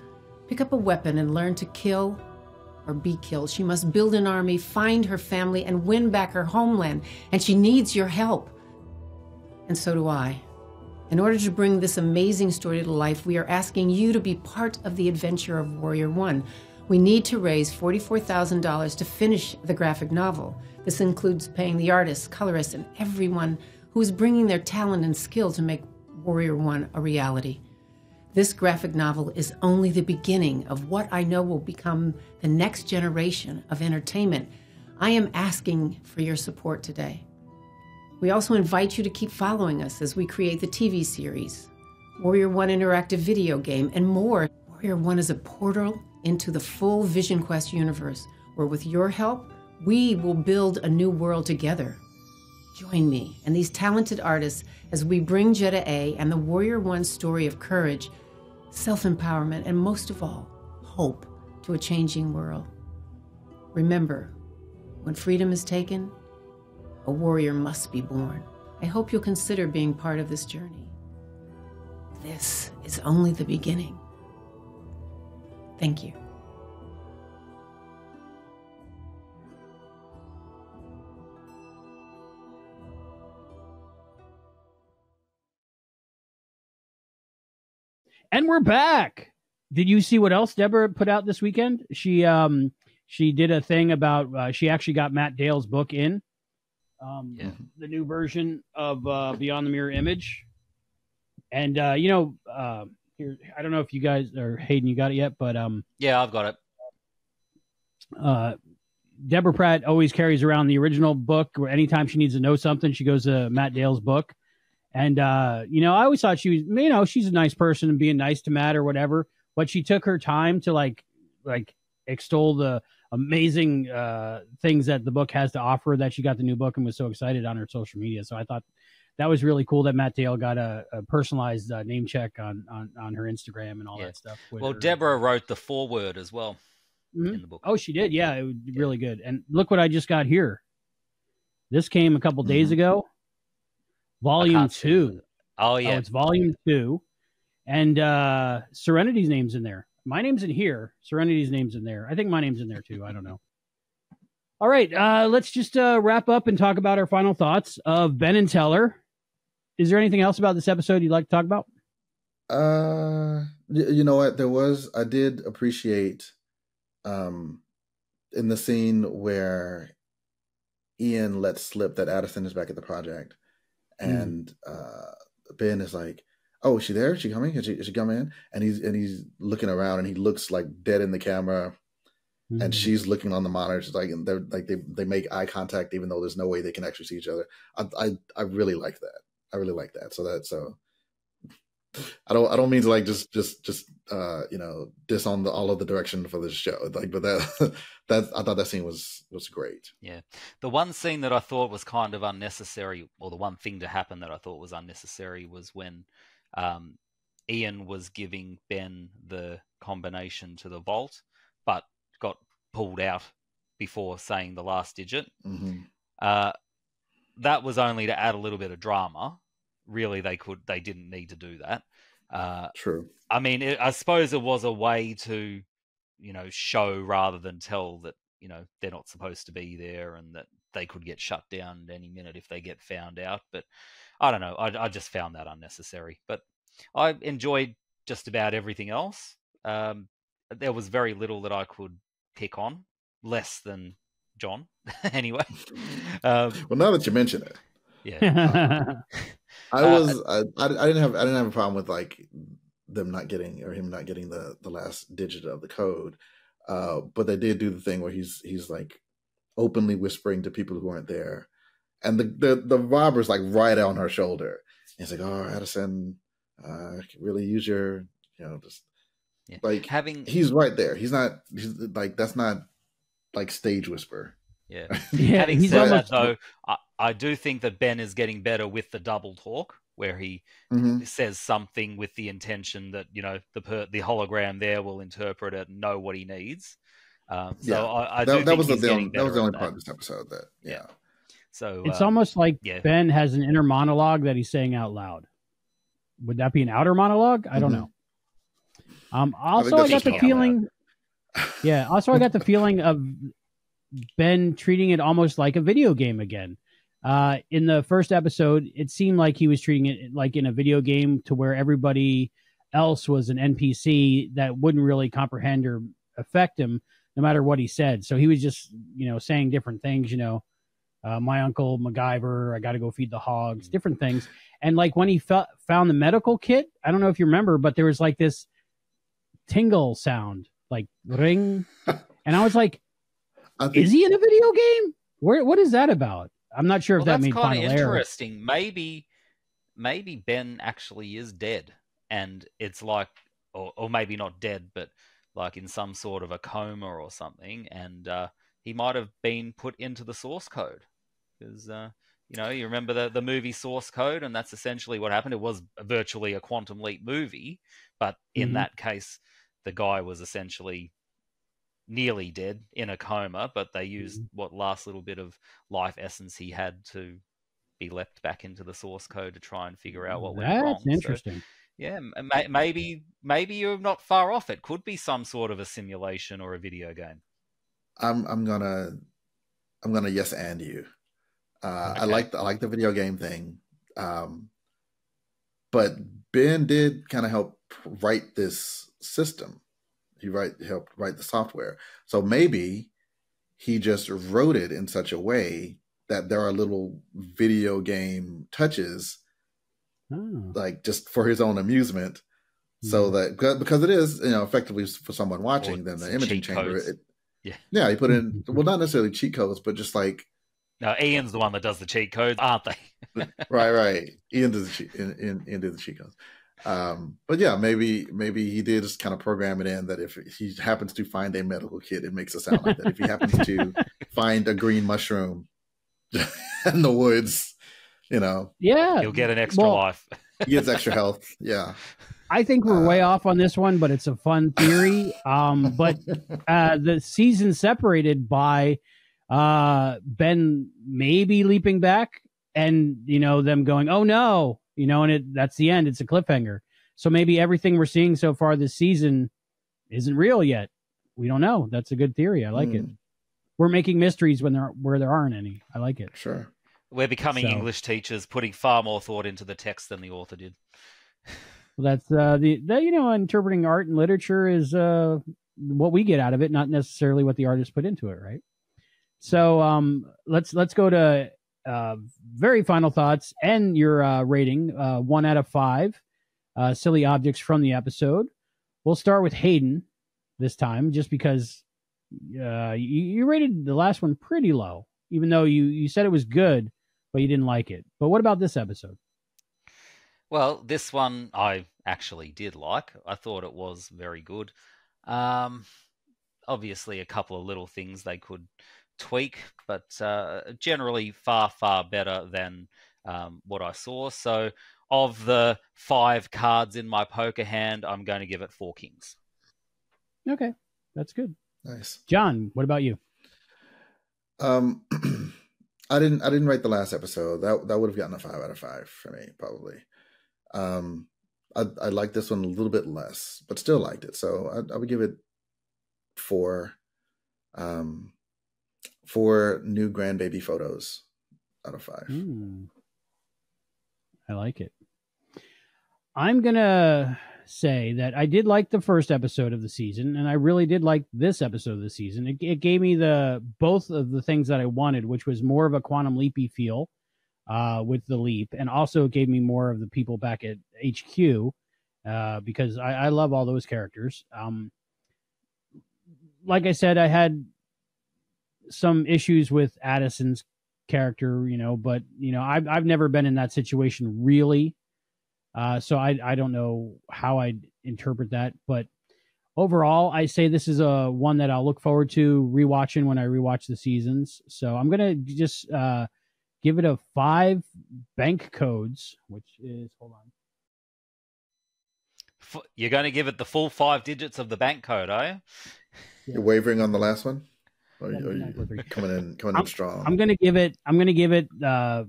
pick up a weapon and learn to kill or be killed. She must build an army, find her family, and win back her homeland. And she needs your help. And so do I. In order to bring this amazing story to life, we are asking you to be part of the adventure of Warrior One. We need to raise $44,000 to finish the graphic novel. This includes paying the artists, colorists, and everyone who is bringing their talent and skill to make Warrior One a reality. This graphic novel is only the beginning of what I know will become the next generation of entertainment. I am asking for your support today. We also invite you to keep following us as we create the TV series, Warrior One interactive video game, and more. Warrior One is a portal into the full Vision Quest universe, where with your help, we will build a new world together. Join me and these talented artists as we bring Jetta A and the Warrior One story of courage, self empowerment, and most of all, hope to a changing world. Remember, when freedom is taken, a warrior must be born. I hope you'll consider being part of this journey. This is only the beginning. Thank you. And we're back. Did you see what else Deborah put out this weekend? She um she did a thing about uh, she actually got Matt Dale's book in um, yeah. the new version of uh, Beyond the Mirror Image. And uh, you know, uh, here I don't know if you guys or Hayden, you got it yet, but um, yeah, I've got it. Uh, Deborah Pratt always carries around the original book. Where anytime she needs to know something, she goes to Matt Dale's book. And uh, you know, I always thought she was, you know, she's a nice person and being nice to Matt or whatever. But she took her time to like, like extol the amazing uh, things that the book has to offer that she got the new book and was so excited on her social media. So I thought that was really cool that Matt Dale got a, a personalized uh, name check on, on on her Instagram and all Yeah. that stuff. Well, her- Deborah wrote the foreword as well Mhm. in the book. Oh, she did. Yeah, it was really good. And look what I just got here. This came a couple days Mhm. ago. Volume two. Oh Oh, yeah, it's volume two. And uh Serenity's name's in there. My name's in here. Serenity's name's in there. I think my name's in there too. I don't know. All right, uh let's just uh wrap up and talk about our final thoughts of Ben and Teller. Is there anything else about this episode you'd like to talk about? Uh, you know what? There was I did appreciate, um, in the scene where Ian lets slip that Addison is back at the project, Mm. and uh, Ben is like, "Oh, is she there? Is she coming? Is she, is she coming in?" And he's and he's looking around, and he looks like dead in the camera, Mm-hmm. and she's looking on the monitors, like and they're like they they make eye contact, even though there's no way they can actually see each other. I I, I really like that. I really like that. So that so I don't I don't mean to like just just just uh you know diss on the all of the direction for this show like but that that I thought that scene was was great. Yeah, the one scene that I thought was kind of unnecessary, or the one thing to happen that I thought was unnecessary, was when um, Ian was giving Ben the combination to the vault, but got pulled out before saying the last digit. hmm Uh, that was only to add a little bit of drama. Really, they could they didn't need to do that. Uh, True. I mean, it, I suppose it was a way to, you know, show rather than tell that you know they're not supposed to be there and that they could get shut down at any minute if they get found out. But I don't know. I, I just found that unnecessary. But I enjoyed just about everything else. Um, there was very little that I could pick on, less than John, anyway. Um, Well, now that you mention it, yeah, I Uh, was I, I I didn't have I didn't have a problem with like them not getting or him not getting the the last digit of the code, uh, but they did do the thing where he's he's like openly whispering to people who aren't there, and the the the robber's like right on her shoulder. He's like, "Oh, Addison, uh, really use your you know just Yeah. like having he's right there. He's not he's like that's not like stage whisper. yeah. yeah, Having he's said almost that, though, I, I do think that Ben is getting better with the double talk, where he hmm says something with the intention that you know the per, the hologram there will interpret it and know what he needs. Um, so Yeah, I, I do That, think that was the, he's the only, that was the only part of this episode that yeah. So It's um, almost like yeah. Ben has an inner monologue that he's saying out loud. Would that be an outer monologue? I don't Mhm. know. Um, also, I, that's got the feeling. Yeah. Also, I got the feeling of Ben treating it almost like a video game again. Uh, in the first episode, it seemed like he was treating it like in a video game to where everybody else was an NPC that wouldn't really comprehend or affect him no matter what he said. So he was just, you know, saying different things, you know, uh, my uncle MacGyver, I got to go feed the hogs, different things. And like when he fe- found the medical kit, I don't know if you remember, but there was like this tingle sound, like ring. And I was like, I think is he in a video game? Where, what is that about? I'm not sure if well, that that's made kind of final error. interesting. Maybe maybe Ben actually is dead, and it's like, or, or maybe not dead, but like in some sort of a coma or something, and uh, he might have been put into the source code because. Uh, you know, you remember the, the movie Source Code, and that's essentially what happened. It was virtually a Quantum Leap movie, but in Mhm. that case, the guy was essentially nearly dead in a coma, but they used Mm-hmm. what last little bit of life essence he had to be leapt back into the source code to try and figure out what went That's wrong. So, interesting. yeah, may- maybe maybe you're not far off. It could be some sort of a simulation or a video game. I'm I'm gonna I'm gonna yes and you. Uh, I like the, I like the video game thing, um, but Ben did kind of help write this system. He write helped write the software, so maybe he just wrote it in such a way that there are little video game touches, Oh. like just for his own amusement, so that because- it is you know effectively for someone watching, then the imaging chamber. It, Yeah. yeah, he put in well, not necessarily cheat codes, but just like No, Ian's the one that does the cheat codes, aren't they? right, right. Ian does the cheat. Ian, Ian, Ian did the cheat codes. um, but yeah, maybe maybe he did just kind of program it in that if he happens to find a medical kit, it makes it sound like that. If he happens to find a green mushroom in the woods, you know, Yeah. You'll get an extra Well, life. he gets extra health. Yeah, I think we're Uh, way off on this one, but it's a fun theory. Um, but uh, the season separated by uh, Ben maybe leaping back, and you know them going, "Oh no," you know, and it that's the end. It's a cliffhanger. So maybe everything we're seeing so far this season isn't real yet. We don't know. That's a good theory. I like it. Mm, We're making mysteries when there where there aren't any. I like it. Sure. We're becoming So- English teachers, putting far more thought into the text than the author did. Well, that's uh, the, the you know interpreting art and literature is uh, what we get out of it, not necessarily what the artist put into it, right? So um, let's let's go to uh, very final thoughts and your uh, rating, uh, one out of five, uh, silly objects from the episode. We'll start with Hayden this time, just because uh, you, you rated the last one pretty low, even though you you said it was good, but you didn't like it. But what about this episode? Well, this one I actually did like. I thought it was very good. Um, obviously, a couple of little things they could tweak, but uh, generally far, far better than um, what I saw. So, of the five cards in my poker hand, I'm going to give it four kings. Okay, that's good. Nice. John, what about you? Um, I didn't. I didn't write the last episode. That that would have gotten a five out of five for me, probably. Um, I I liked this one a little bit less, but still liked it. So I, I would give it four. Um, four new grandbaby photos out of five. Mm. I like it. I'm gonna say that I did like the first episode of the season, and I really did like this episode of the season. It, it gave me the both of the things that I wanted, which was more of a quantum leapy feel uh, with the leap, and also it gave me more of the people back at HQ uh, because I, I love all those characters. Um, like I said, I had some issues with Addison's character, you know, but you know, I've I've never been in that situation really. Uh, so I I don't know how I'd interpret that, but overall, I say this is a one that I'll look forward to rewatching when I rewatch the seasons. So I'm gonna just uh, give it a five bank codes, which is hold on. You're going to give it the full five digits of the bank code, are you? You're wavering on the last one. Yeah, you- or nine, four, three. you coming in coming in strong. I'm gonna give it. I'm gonna give it uh,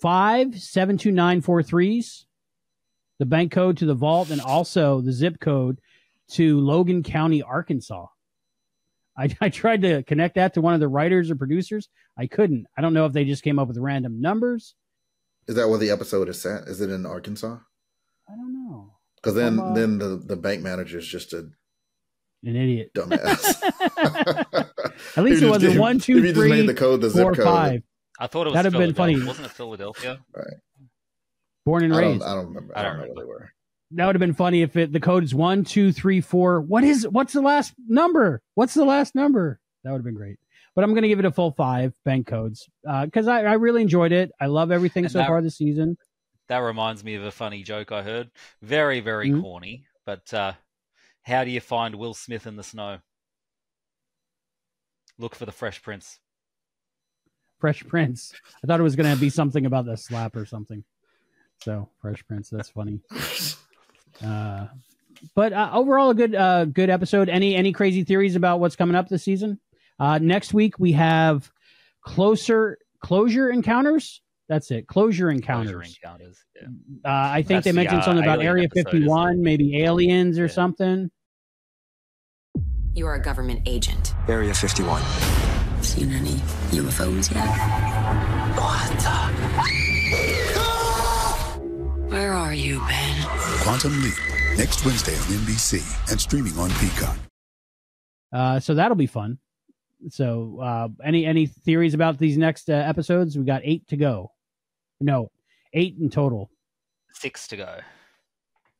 five seven two nine four threes, the bank code to the vault, and also the zip code to Logan County, Arkansas. I, I tried to connect that to one of the writers or producers. I couldn't. I don't know if they just came up with random numbers. Is that where the episode is set? Is it in Arkansas? I don't know. Because then Um, uh, then the the bank manager is just a An idiot. dumbass. At least it wasn't just- one, if you just made the code the zip four, code. five. I thought it was That'd have been funny. Wasn't it Philadelphia? Right. Born and I raised. don't, I don't remember. I I don't, don't know where they were. That would have been funny if it the code is one, two, three, four. What is what's the last number? What's the last number? That would have been great. But I'm gonna give it a full five bank codes because I, I really enjoyed it. I love everything And so that- far this season. That reminds me of a funny joke I heard. Very, very Mhm. corny. But uh, how do you find Will Smith in the snow? Look for the Fresh Prince. Fresh Prince. I thought it was gonna be something about the slap or something. So Fresh Prince, that's funny. Uh, but uh, overall, a good uh, good episode. Any any crazy theories about what's coming up this season? Uh, next week we have closer closure encounters. That's it. Closure encounters. Closure encounters. Yeah. Uh, I think That's they the, mentioned uh, something about Area episode, 51, maybe aliens or Yeah. something. You are a government agent. Area 51. Seen any UFOs yet? What? Where are you, Ben? Quantum Leap, next Wednesday on NBC and streaming on Peacock. Uh, so that'll be fun. So, uh, any any theories about these next uh, episodes? We got eight to go. No, eight in total. Six to go.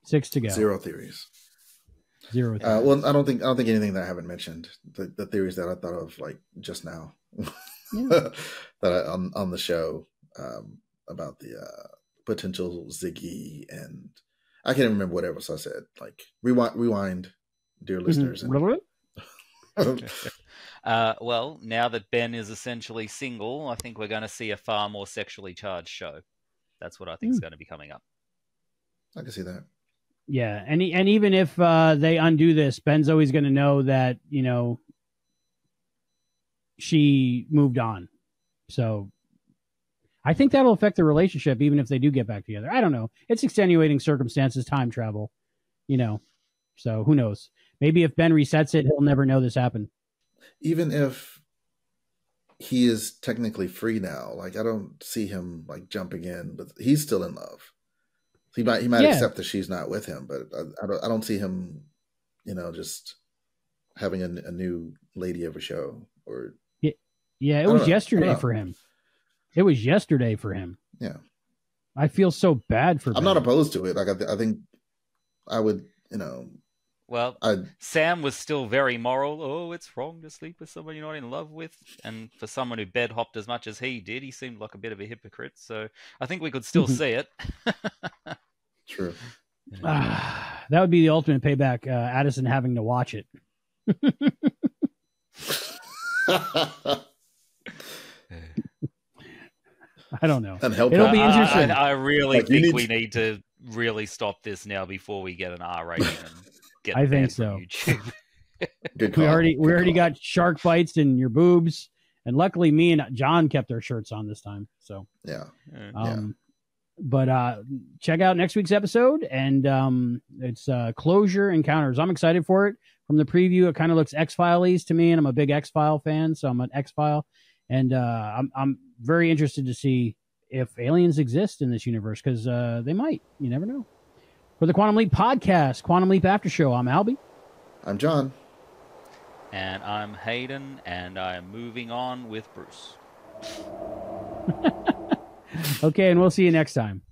Six to go. Zero theories. Zero. Uh, well, I don't think I don't think anything that I haven't mentioned. The, the theories that I thought of like just now that I, on on the show um, about the uh, potential Ziggy and I can't even remember what else I said. Like rewind, rewind, dear listeners. and- Uh, well, now that Ben is essentially single, I think we're going to see a far more sexually charged show. That's what I think is Hmm. going to be coming up. I can see that. Yeah, and and even if uh, they undo this, Ben's always going to know that you know she moved on. So I think that'll affect the relationship, even if they do get back together. I don't know. It's extenuating circumstances, time travel, you know. So who knows? Maybe if Ben resets it, he'll never know this happened. Even if he is technically free now, like I don't see him like jumping in, but he's still in love. He might he might Yeah. accept that she's not with him, but I, I don't I don't see him, you know, just having a, a new lady every show or Yeah, yeah it was know. Yesterday for him. It was yesterday for him. yeah. I feel so bad for. I'm not opposed to it. Like I, th- I think I would, you know, Well, I Sam was still very moral. Oh, it's wrong to sleep with someone you're not in love with. And for someone who bed hopped as much as he did, he seemed like a bit of a hypocrite. So I think we could still Mhm. see it. true. Ah, that would be the ultimate payback. Uh, Addison having to watch it. I don't know. and help It'll out. be I- interesting. I, I really Like, think need we to- need to really stop this now before we get an R rating and get I think so. YouTube. Good we call. already we already call. got shark bites in your boobs, and luckily me and John kept our shirts on this time. So, yeah. Yeah. um, but uh, check out next week's episode, and um, it's uh, closure encounters. I'm excited for it. From the preview, it kind of looks X Files to me, and I'm a big X File fan, so I'm an X File, and uh, I'm I'm very interested to see if aliens exist in this universe because uh, they might. You never know. For the Quantum Leap podcast, Quantum Leap After Show, I'm Albie. I'm John. And I'm Hayden, and I am moving on with Bruce. Okay, and we'll see you next time.